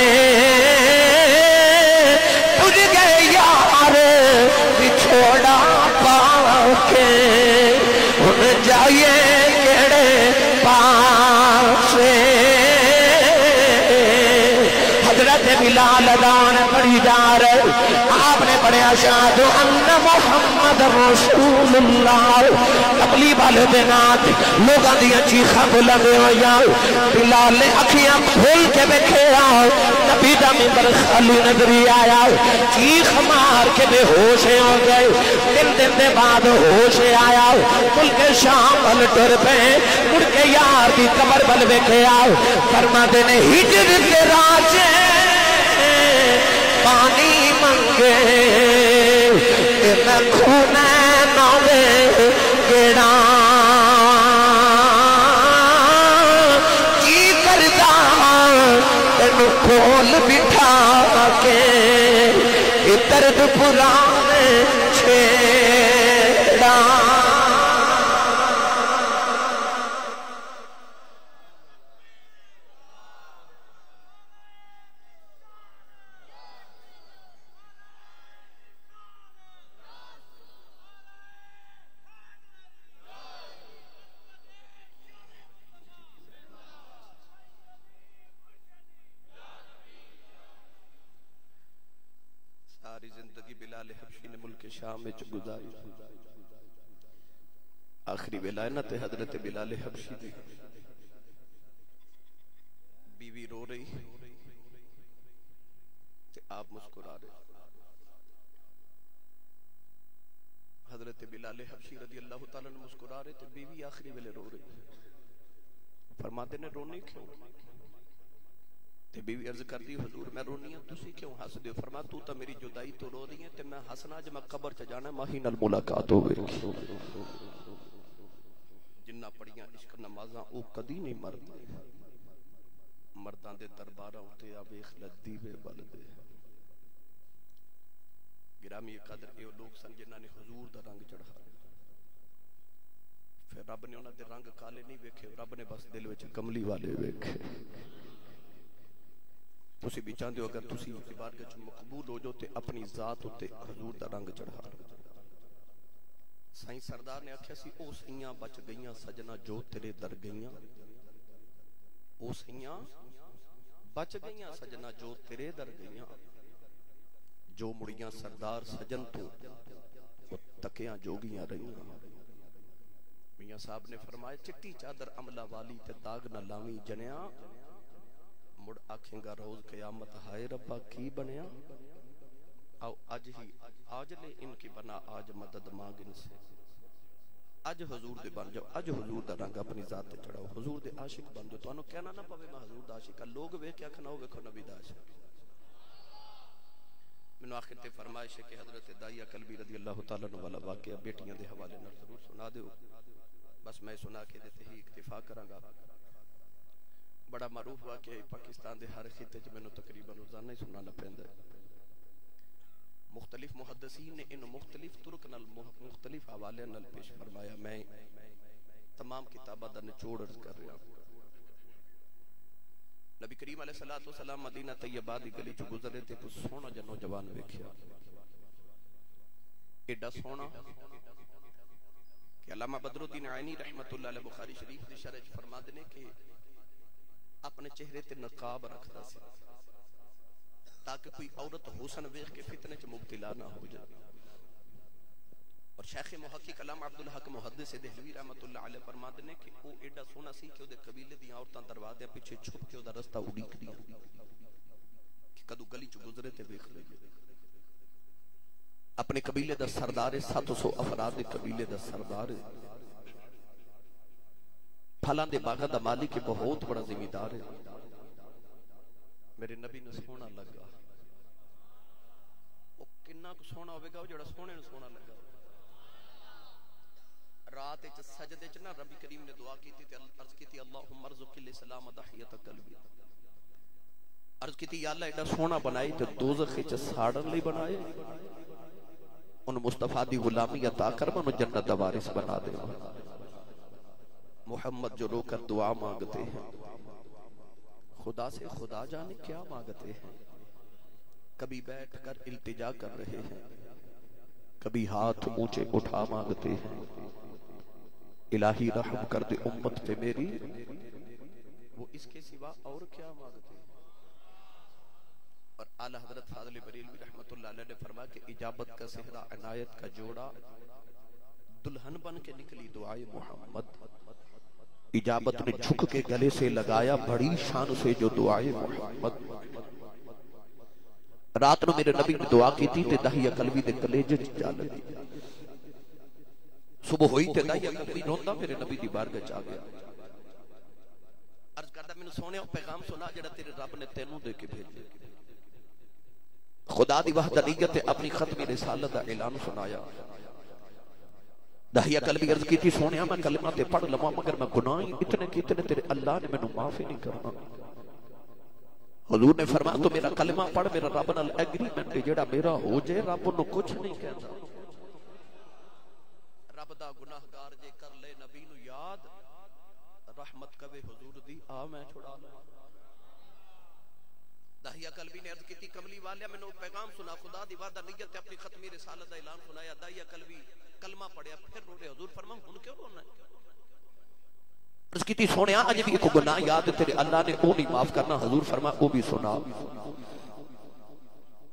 تجھ گئے یار بچھوڑا پا کے ان جائیے کیڑے پاس حضرت بلال ادان پڑھی جا رہے آپ نے پڑھیا شاد ان محمد رسول اللہ قبلی والے دنات لوگاں دیا چیخا بلند ہویا بلال نے اکھیاں کھول کے بیٹھے آؤ۔ نبی دا ممبر خالی نظری آیا۔ چیخ مار کے بے ہوش ہو گئے۔ دن دن دے بعد ہوش آیا۔ ملک شام بل ٹر پہ مڑ کے یار دی قبر بل بیٹھے آؤ۔ فرما دینے ہجر کے راجے، پانی منگے۔ کی کھول بٹھا کے درد پرانے بلال حبشی نے ملک شام میں گزاری۔ آخری ولائنت حضرت بلال حبشی دی۔ بیوی رو رہی۔ کہ آپ مسکرا رہے۔ حضرت بلال حبشی رضی اللہ تعالیٰ نے مسکرا رہے تھے بیوی آخری ویلے رو رہی۔ فرماتے نے رونے کیوں؟ تے بیوی عرض کر دی، حضور، میں رونی ہوں، تسی کیوں ہس دیو فرما، تو تا میری جدائی تو رو دی ہے تے میں ہسنا جب میں قبر چ جانا ماہی نال ملاقات ہوے جنہ پڑیاں عشق نمازاں، او کدی نہیں مردے مرداں دے درباراں تے آ ویکھ، لدی وے بل گرامی قدر اے لوگ سن جنہاں نے حضور دا رنگ چڑھا۔ پھر رب نے انہاں دے رنگ کالے نہیں ویکھے، رب نے بس دل وچ کملی والے ویکھے۔ تسی بھی چاہتے ہو اگر تسی عبادت چ مقبول ہو جو تے اپنی ذات تے حضور دا رنگ چڑھا سائیں سردار نے آکھیا سی او سیاں بچ گئیاں، سجنا جو تیرے در گئیاں۔ او سیاں بچ گئیاں، سجنا جو تیرے در گئیاں۔ جو مڑیاں سردار سجن تو، وہ تکیاں جوگیاں رہیاں۔ میاں صاحب نے فرمایا، چٹی چادر عملہ والی تے داغ نہ لاویں جنیاں۔ مڑ آکھیں گا روز قیامت، ہائے ربا کی بنیا؟ او اج ہی، آج لے ان کی بنا، آج مدد مانگ ان سے۔ اج حضور دے بن جاؤ اج حضور دا رنگ اپنی ذات تے چڑھاؤ۔ حضور دے عاشق بن جاؤ تو کہنا نہ پوے میں حضور دا عاشق لوگ وے کیا کھنا ہوگے کھو نبی دا عاشق۔ میں آخر تے فرمائش ہے کہ حضرت دائیہ قلبی رضی اللہ تعالیٰ والا واقعہ بیٹیاں دے حوالے نہ ضرور سنا دیو۔ بس میں سنا کے دیتے ہی اکتفا کراں گا۔ بڑا معروف ہوا کہ پاکستان دے ہر خطے چ مینوں تقریباً روزانہ ہی سنانا پیندا ہے۔ مختلف محدثین نے ان مختلف طرق نال مختلف حوالے نال پیش فرمایا۔ میں تمام کتاباں دا نچوڑ عرض کر رہا ہوں۔ نبی کریم علیہ الصلوۃ والسلام مدینہ طیبہ دی گلی چ گزرے تے کوئی سونا جا نوجوان ویکھیا۔ ایڈا سونا کہ علامہ بدر الدین عینی رحمت اللہ علیہ بخاری شریف دی شرح فرماتے نے کہ اپنے چہرے تے نقاب رکھتا سی، تاکہ کوئی عورت حسن ویخ کے فتنے چ مبتلا نہ ہو جائے۔ اور شیخ محقق علامہ عبدالحق محدث دہلوی رحمت اللہ علیہ فرماتے نے کہ وہ ایڈا سونا سی کہ وہ دے قبیلے دی عورتاں دروازے پیچھے چھپ کے وہ رستہ اڑیک دیا کہ کدو گلی چ گزرے تے ویکھ لے۔ اپنے قبیلے دا سردار سات سو افراد قبیلے دا سردار ہے۔ پھلان دے باغا دا مالک بہت بڑا زمیندار ہے۔ میرے نبی نے سونا لگا۔ وہ کنا کو سونا ہوئے گا وہ جڑا سونے نے سونا لگا۔ رات اچ سجدے چ نا ربی کریم نے دعا کی تھی عرض کی تھی اللہم ارزق لی سلام دحیت قلبی. عرض کی تھی یا اللہ ایڈا سونا بنائی تے دوزخ اچ ساڑن لی بنائے ان مصطفیٰ دی غلامی عطا کر میں جنت دا وارث بنا دے محمد جو رو کر دعا مانگتے ہیں۔ خدا سے خدا جانے کیا مانگتے ہیں۔ کبھی بیٹھ کر التجا کر رہے ہیں۔ کبھی ہاتھ اونچے اٹھا مانگتے ہیں۔ الہی رحم کر دے امت پہ میری۔ وہ اس کے سوا اور کیا مانگتے ہیں۔ اور اعلی حضرت فاضل بریلوی رحمت اللہ علیہ نے فرمایا کہ اجابت کا صحرا، عنایت کا جوڑا، دلہن بن کے نکلی دعائے محمد۔ اجابت نے جھک کے گلے سے لگایا، بڑی شان سے جو دعائے محمد۔ رات نو میرے نبی نے دعا کی تھی، تے دہیا قلبی دے کلیجے چل گئی صبح ہوئی تے دہیا قلبی روندا میرے نبی دی بارگاہ چ گیا۔ عرض کردا مینوں سونے، او پیغام سنا، جڑا تیرے رب نے تینوں دے کے بھیجے۔ خدا دی وحدانیت اپنی ختمی رسالت دا اعلان سنایا۔ دہیا قلبی عرض کی تھی، سونیا میں کلمہ تے پڑھ لما مگر میں گناہی اتنے کی اتنے تیرے اللہ نے میں معافی نہیں کرنا حضور نے فرمایا، تو میرا کلمہ پڑھ، میرا رب نال ایگریمنٹ جڑا میرا ہو جائے، رب نو کچھ نہیں کہتا رب دا گناہگار جے کر لے، نبی نو یاد، رحمت کبے حضور دی، آ میں چھڑا لے دہیا قلبی نے عرض کی تھی کملی والیا، میں نو پیغام سنا، خدا دی وعدہ نیت اپنی ختمی رسالت دا اعلان سنایا دہیا قلبی کلمہ پڑھیا، پھر رو رہے، حضور فرماؤں، ہن کیوں رونا ہے؟ عرض کی تھی سونیا اج بھی ایک گناہ یاد تیرے اللہ نے، او نہیں معاف کرنا، حضور فرما، او بھی سنا۔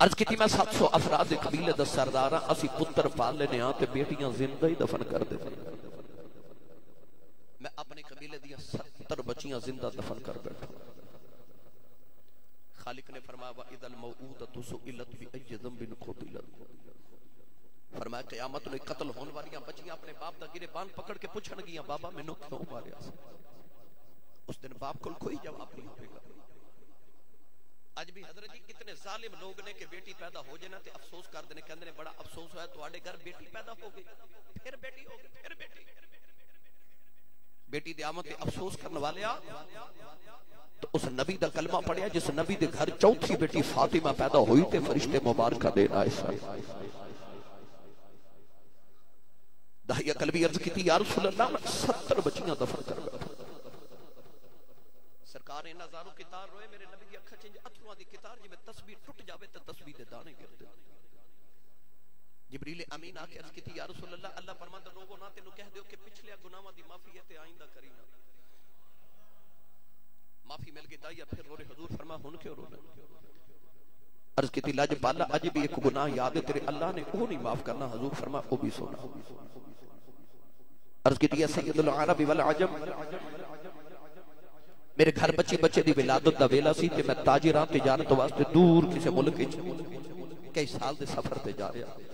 عرض کی تھی میں سات سو افراد قبیلے دا سردار ہاں، اسی پتر پال لینے آن تے بیٹیاں زندہ ہی دفن کر دے۔ میں اپنے قبیلے دیا ستر بچیاں زندہ دفن کر بیٹھا خالق نے فرمایا، وَإِذَا الْمَوْعُودَةُ سُئِلَتْ بِأَيِّ ذَنبٍ قُتِلَتْ۔ فرمایا، قیامت نے قتل ہون والیاں بچیاں اپنے باپ دا گرے بان پکڑ کے پوچھن گیاں، بابا میں نو کیوں ماریا اس دن باپ کو کوئی جواب نہیں ہوئے گا۔ اج بھی حضرت جی کتنے ظالم لوگ نے کہ بیٹی پیدا ہو جائے نا تے افسوس کر دینے، کہندے نے، بڑا افسوس ہوا تو آڑے گھر بیٹی پیدا ہو گئی۔ پھر بیٹی ہو گئی، پھر بیٹی۔ بیٹی دی آمد افسوس کرنے والے آ تو اس نبی دا کلمہ پڑھیا، جس نبی دے گھر چوتھی بیٹی فاطمہ پیدا ہوئی تے فرشتے مبارکہ دے دینا ایسا دہیہ قلبی عرض کی تھی یا رسول اللہ، میں ستر بچیاں دفن کر بیٹھا سرکار ان ہزاروں کتار روئے، میرے نبی دی اکھا چنج اتھروں دی کتار جی میں تسبیح ٹوٹ جاوے تے تسبیح دے دانے گرتے جبریل امین آکے عرض کی تھی یا رسول اللہ اللہ فرماتا روگو نہ تینو کہہ دیو کہ پچھلے گناہوں دی معافی ہے تے آئندہ کرینا معافی مل گئی دائیا پھر رو حضور، فرما ہن کیوں رو عرض کی تھی لاج بالا، اج بھی ایک گناہ یاد ہے، تیرے اللہ نے وہ نہیں معاف کرنا۔ حضور، فرما وہ بھی سونا۔ عرض کی تھی یا سید العرب والعجم میرے گھر بچے بچے دی ولادت دا ویلا سی تے میں تاجراں تجارت واسطے دور کسے ملک وچ کئی سال دے سفر تے جا رہا ہاں۔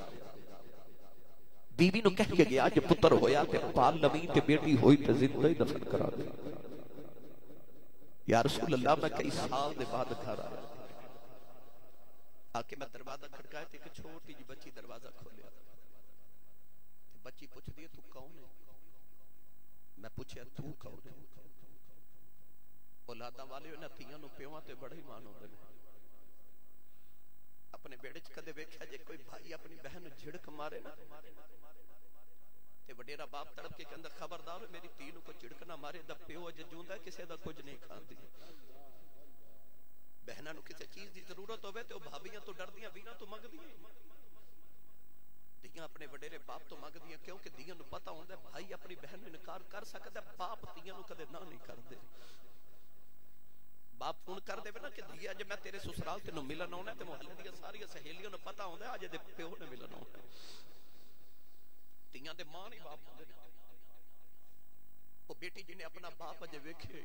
بیوی نو کہہ کے گیا جب پتر ہویا تے پال لوی تے بیٹی ہوئی تے زندہ ہی دفن کرا دے۔ یا رسول اللہ، میں کئی سال دے بعد گھر آیا۔ آکے میں دروازہ کھڑکایا تے ایک چھوٹی جی بچی دروازہ کھولیا۔ بچی پوچھ دیے تو کون ہے؟ میں پوچھیا، تو کون ہے؟ اولاداں والے انہاں تھیاں نو پیواں تے بڑے ہی مان ہوندے نے۔ اپنے بیڑے چ کدے ویکھیا جے کوئی بھائی اپنی بہن جھڑک مارے نا، تے وڈیرا باپ تڑپ کے کہندا خبردار میری تی نو کو جھڑک نہ مارے دا پیو اج جوندا کسے دا کچھ نہیں کھاندی۔ بہناں نو کسے چیز دی ضرورت ہوے تے او بھابیاں تو ڈردیاں وینا تو منگدیاں۔ دیاں اپنے وڈیرے باپ تو منگدیاں، کیونکہ دیاں نو پتہ ہوندا ہے بھائی اپنی بہن نو انکار کر سکدا باپ دیاں نو کدے نہ نہیں کردے۔ باپ فون کر دے نا کہ دیا جب میں تیرے سسرال تے نو ملن ہونا تے محلے دیا ساری سہیلیوں نو پتہ ہوندا ہے اج دے پیو نے ملن ہونا تیاں دے ماں نہیں باپ ہوندے نے او بیٹی جی اپنا باپ اج ویکھے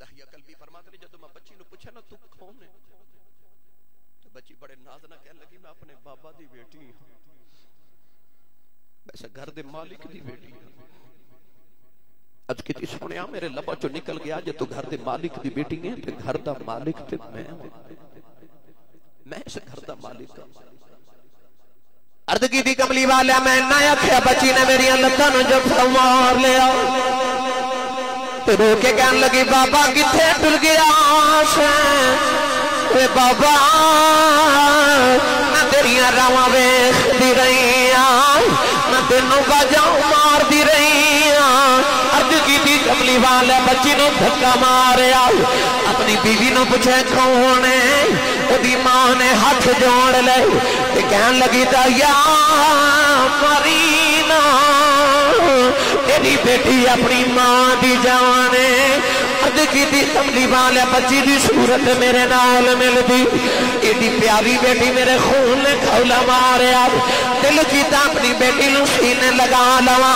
دہیا قلبی فرماتے نے جدوں میں بچی نو پوچھا نا تو کون ہے تو بچی بڑے ناز نہ کہنے لگی میں اپنے بابا دی بیٹی ہوں ویسے گھر دے مالک دی بیٹی ہوں اج کتی سنیا میرے لبا چو نکل گیا جے تو گھر دے مالک دی بیٹی ہے تے گھر دا مالک تے میں میں اس گھر دا مالک ہوں عرض کی تھی کملی والا میں نہ آخیا بچی نے میری لتاں نو جب مار لیا۔ تو رو کے کہن لگی، بابا کتنے ٹر گیا اے بابا، میں تیریاں راواں ویکھدی رہی ہاں۔ میں تینوں باجاں مار دی رہی کملی والے بچی نو دھکا ماریا اپنی بیوی نو پوچھے کون ہے اودی ماں نے ہاتھ جوڑ لے تے کہن لگی تا یا مرینا تیری بیٹی اپنی ماں دی جوانے عرض کی دی کملی والا بچی دی صورت میرے نال مل دی۔ ایڈی پیاری بیٹی میرے خون نے کھولا ماریا۔ دل کیتا اپنی بیٹی نو سینے لگا لوا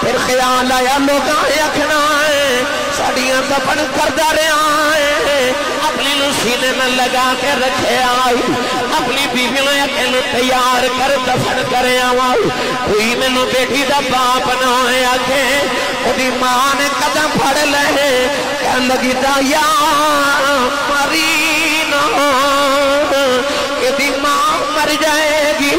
پھر خیال آیا لوگ آخنا ہے ساڑیاں دفن کردہ رہا ہے اپنی نو سینے میں لگا کے رکھے آئی۔ اپنی بیوی نے اکیلے تیار کر دفن کرے آئی کوئی میں نو بیٹی دا باپ نہ ہوئے آگے اُدھی ماں نے قدم پھڑ لے۔ کہن لگی دا یا مرینا دی ماں مر جائے گی۔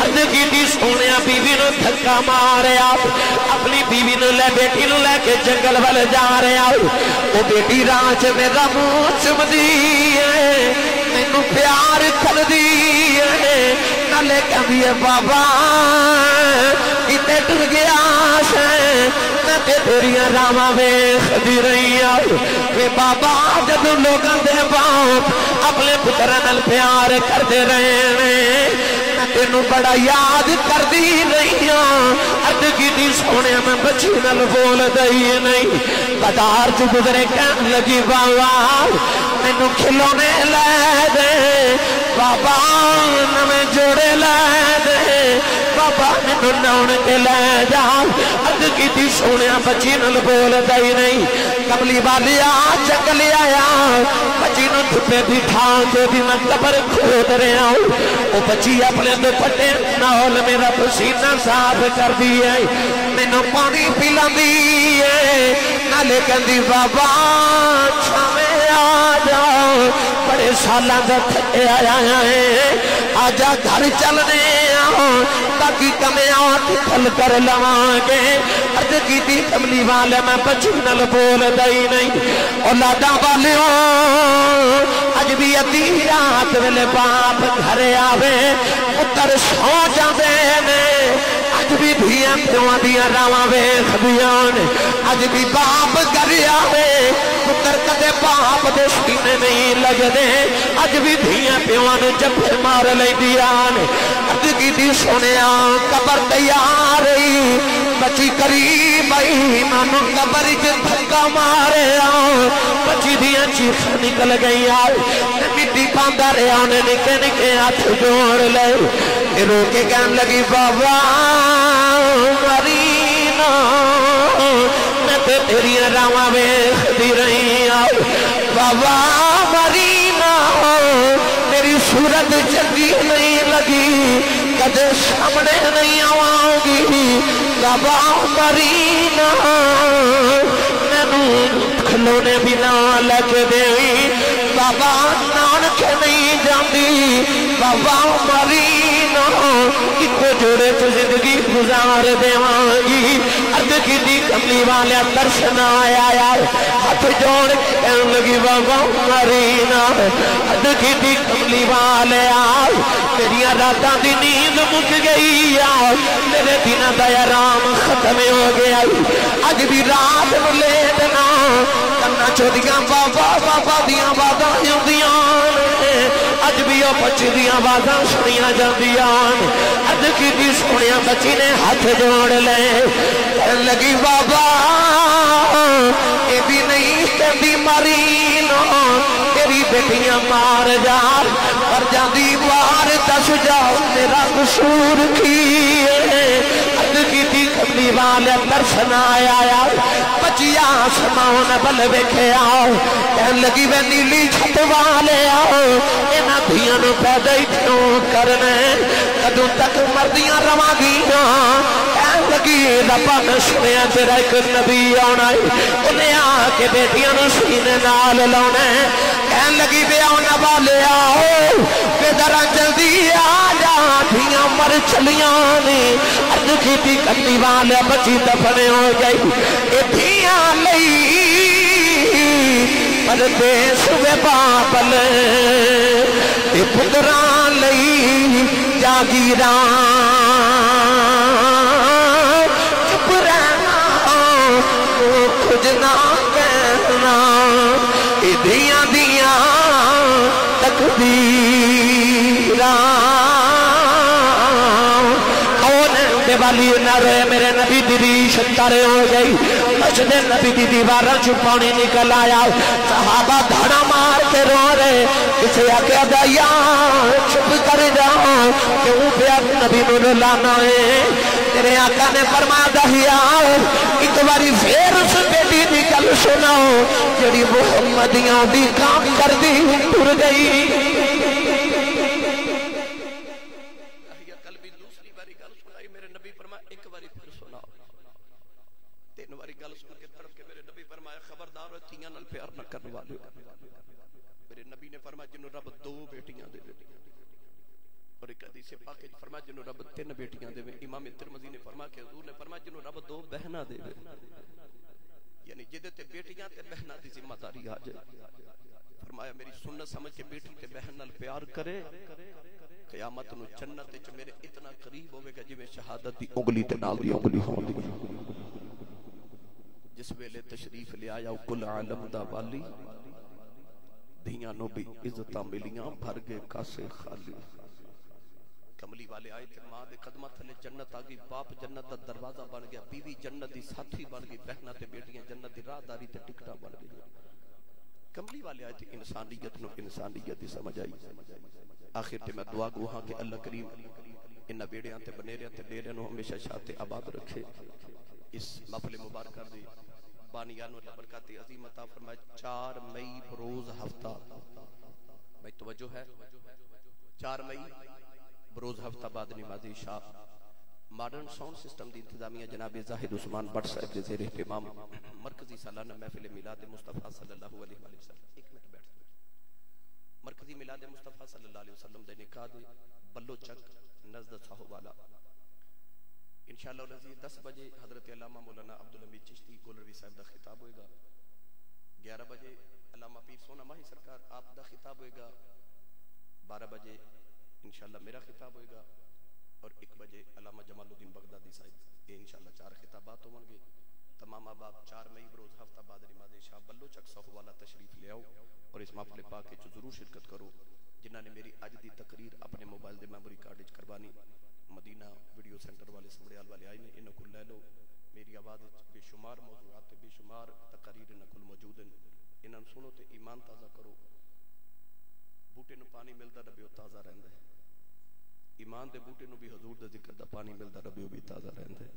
عرض کی دی سونیا بیوی نو دھکا مارے اپنی بیوی نو لے، بیٹی نو لے کے جنگل وال جا رہے وہ بیٹی رانچ میں رمو چمدی ہے۔ مینو پیار کر دی ہے نلے کبھی بابا کتے ٹر گیا سے میں تے تیریاں راواں ویکھدی رہی ہوں کہ بابا، جب لوگاں دے باپ اپنے پتراں نال پیار کردے رہے نے میں تینوں بڑا یاد کردی رہی ہوں اد کی سونے میں بچی نال بول دئی نہیں۔ بازار چ گزرے کہن لگی، بابا مینو کھلونے لے دے۔ بابا نویں جوڑے لے دے۔ بابا مینو ناؤن کے لے جا۔ اد کی تھی سونے بچی نل بول دئی نہیں۔ کملی والی آ چک لیا بچی نو دھپے بٹھا کے بھی میں قبر کھود رہا ہوں۔ وہ بچی اپنے دوپٹے نال میرا پسینہ صاف کر دی ہے مینو پانی پلا دی ہے۔ نالے کہندی، بابا چھاویں آ جاؤ بڑے سالاں دا تھکے آیا ہے۔ آجا گھر چلنے آؤ ہاں، تاکہ کمیں آٹھ پھل کر لواں گے۔ عرض کی تھی کملی والے، میں بچی بول دئی نہیں۔ اولادا والے اج بھی ادھی رات ویلے باپ گھر آوے، پتر سو جاندے نے۔ اج بھی دھیاں پیواں دیاں راواں ویکھدیاں نے۔ اج بھی باپ گھر آوے۔ پتر کدے باپ دے سینے نہیں لگدے اج بھی دھیاں پیواں نو جفے مار لیندیاں نے اج کی دی سنیا قبر تیار رہی بچی قریب آئی مانو قبر چ دھکا مارے آؤ بچی دیاں چیخاں نکل گئی آئی مٹی پاندا رہا انہیں نکے نکے ہاتھ جوڑ لے رو کے کہن لگی بابا گی بابا مرینا مینوں کھلونے بھی نہ لگ دے۔ بابا نانک نہیں جاندی۔ بابا مرینا ایک جوڑے تو زندگی گزار دیواں گی اد کی دی کملی والے درشن آیا یار، ہاتھ جوڑ کہن لگی بابا مرینا اد کی دی کملی والے آئے میری راتاں دی نیند مک گئی آئے میرے دن دا آرام ختم ہو گیا۔ اج بھی رات نو لیٹنا کرنا چودیاں بابا بابا دیاں باتاں ہوندیاں اج بھی وہ بچی دیاں باتاں سنیاں جاندیاں اج کی دی سونیا بچی نے ہاتھ جوڑ لے لگی بابا اے بھی نہیں کہندی ماری نو تیری بیٹیاں مار جا پر جاندی مار دس جاؤ میرا قصور کی اد کی تھی کملی والے درشن آیا یار بچیا سمان بل ویکھے آؤ کہن لگی وے نیلی چھت والے آؤ اینا دھیاں پیدا ہی کیوں کرنے؟ کدوں تک مردیاں رواں گیاں کہن لگی، ربا میں سنیا تیرا ایک نبی آنا ہے، انہیں آ کے بیٹیاں نو سینے نال لاؤنا ہے۔ کہن لگی، بے آنا والے آؤ، بے درہ جلدی آ جا، دھیاں مر چلیاں نے۔ ارد کی تھی کٹی والے بچی دفنے ہو گئی۔ اے دھیاں لئی پر دیس وے بابل، اے پتران لئی جاگیران چپ رہنا وہ کچھ نہ کہنا۔ اے دھیاں دیاں تکبیران کون بے والی نہ روئے میرے نبی دی ریش ہو گئی۔ مسجد نبی دی دیوارا چھپانی نکل آیا، صحابہ دھڑا مار کے رو رہے کسے آکے ادایا چھپ کر جاؤ کیوں پہ نبی نو لانا ہے؟ تیرے آقا نے فرما دہیا ایک باری پھر اس بیٹی دی گل سناؤ جڑی محمدیاں دی کام کر دی ٹر گئی یا کل بھی دوسری باری گل سنائی میرے نبی فرمایا ایک باری پھر سناؤ تین باری گل سن کے تڑپ کے میرے نبی فرمایا خبردار ہو تیاں نال پیار نہ کرنے والے میرے نبی نے فرمایا جنوں رب دو بیٹیاں دے دے اور ایک حدیث پاک ہے فرمایا جنوں رب تین بیٹیاں دے امام ترمذی نے فرمایا کہ حضور نے فرمایا جنوں رب دو بہناں دے دے یعنی جدے تے بیٹیاں تے بہناں دی ذمہ داری آ جائے فرمایا میری سنت سمجھ کے بیٹی تے بہن نال پیار کرے قیامت نو جنت وچ میرے اتنا قریب ہوے گا جویں شہادت دی انگلی تے نال دی انگلی ہوندی جس ویلے تشریف لے آیا کل عالم دا والی۔ دھیاں نو بھی عزتاں ملیاں، بھر گئے کاسے خالی۔ کملی والے آئے تھے، ماں دے قدمہ تھلے جنت آگئی باپ جنت دا دروازہ بن گیا، بیوی جنت دی ساتھی بن گئی بہنہ تے بیٹیاں جنت دی راہ داری تے ٹکٹا بن گئی۔ کملی والے آئے تھے، انسانیت نو انسانیت ہی سمجھ آئی۔ آخر تے میں دعا گو ہاں کہ اللہ کریم انہ بیڑیاں تے بنیریاں تے ڈیریاں نو ہمیشہ شاہتے آباد رکھے۔ اس محفل مبارکہ دے بانیان اللہ برکات عظیم عطا فرمائے۔ چار مئی بروز ہفتہ۔ بھائی توجہ ہے۔ چار مئی بروز ہفتہ بعد نمازی شاہ۔ ماڈرن ساؤنڈ سسٹم دی انتظامیہ جناب زاہد عثمان بٹ صاحب دے زیر اہتمام۔ مرکزی سالانہ محفل میلاد مصطفیٰ صلی اللہ علیہ وآلہ وسلم۔ ایک منٹ بیٹھ۔ مرکزی میلاد مصطفیٰ صلی اللہ علیہ وسلم دے نکاح دے بلو چک نزد صاحب والا۔ انشاءاللہ العزیز دس بجے حضرت علامہ مولانا عبدالحمید چشتی گولروی صاحب دا خطاب ہوئے گا۔ گیارہ بجے علامہ پیر سونا ماہی سرکار آپ دا خطاب ہوئے گا۔ بارہ بجے انشاءاللہ میرا خطاب ہوئے گا۔ اور ایک بجے علامہ جمال الدین بغدادی صاحب یہ انشاءاللہ چار خطابات ہوں گے۔ تمام آباب چار مئی بروز ہفتہ بعد نماز شاہ بلو چک صحو والا تشریف لے آؤ اور اس محفل پاک کے ضرور شرکت کرو جنہ نے میری اج دی تقریر اپنے موبائل دے میموری کارڈ کروانی مدینہ ویڈیو سینٹر والے سمڑیال والے آئے نے انہاں کو لے لو۔ میری آواز بے شمار موضوعات بے شمار تقریر انہاں کول موجود ہیں۔ انہاں سنو تے ایمان تازہ کرو۔ بوٹے نو پانی ملدا ربیو تازہ رہندا ہے۔ ایمان دے بوٹے نو بھی حضور دے ذکر دا پانی ملدا ربیو بھی تازہ رہندا ہے۔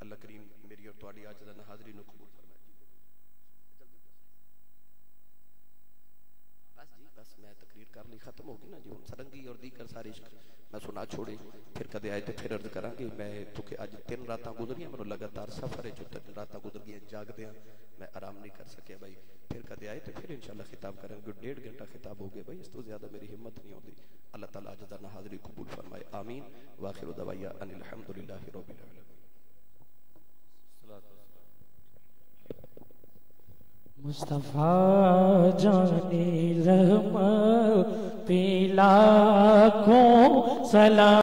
اللہ کریم میری اور تواڈی اج دا حاضری نو قبول فرمائے بس میں تقریر کر لی، ختم ہو گئی نا جی سرنگی اور دیگر ساری میں سنا چھوڑے پھر کدے آئے تو پھر عرض کراں گے میں کیونکہ اج تین راتاں گزر گزریاں مینوں لگاتار سفر ہے، جو تین راتاں گزر گئیں جاگ دیاں میں آرام نہیں کر سکیا بھائی۔ پھر کدے آئے تو پھر انشاءاللہ خطاب کریں گے۔ ڈیڑھ گھنٹہ خطاب ہو گئے بھائی، اس تو زیادہ میری ہمت نہیں ہوتی۔ اللہ تعالیٰ جزانا حاضری قبول فرمائے، آمین۔ واخر دعوایا ان الحمدللہ رب العالمین۔ مصطفیٰ جانی رحمت پیلا کو سلام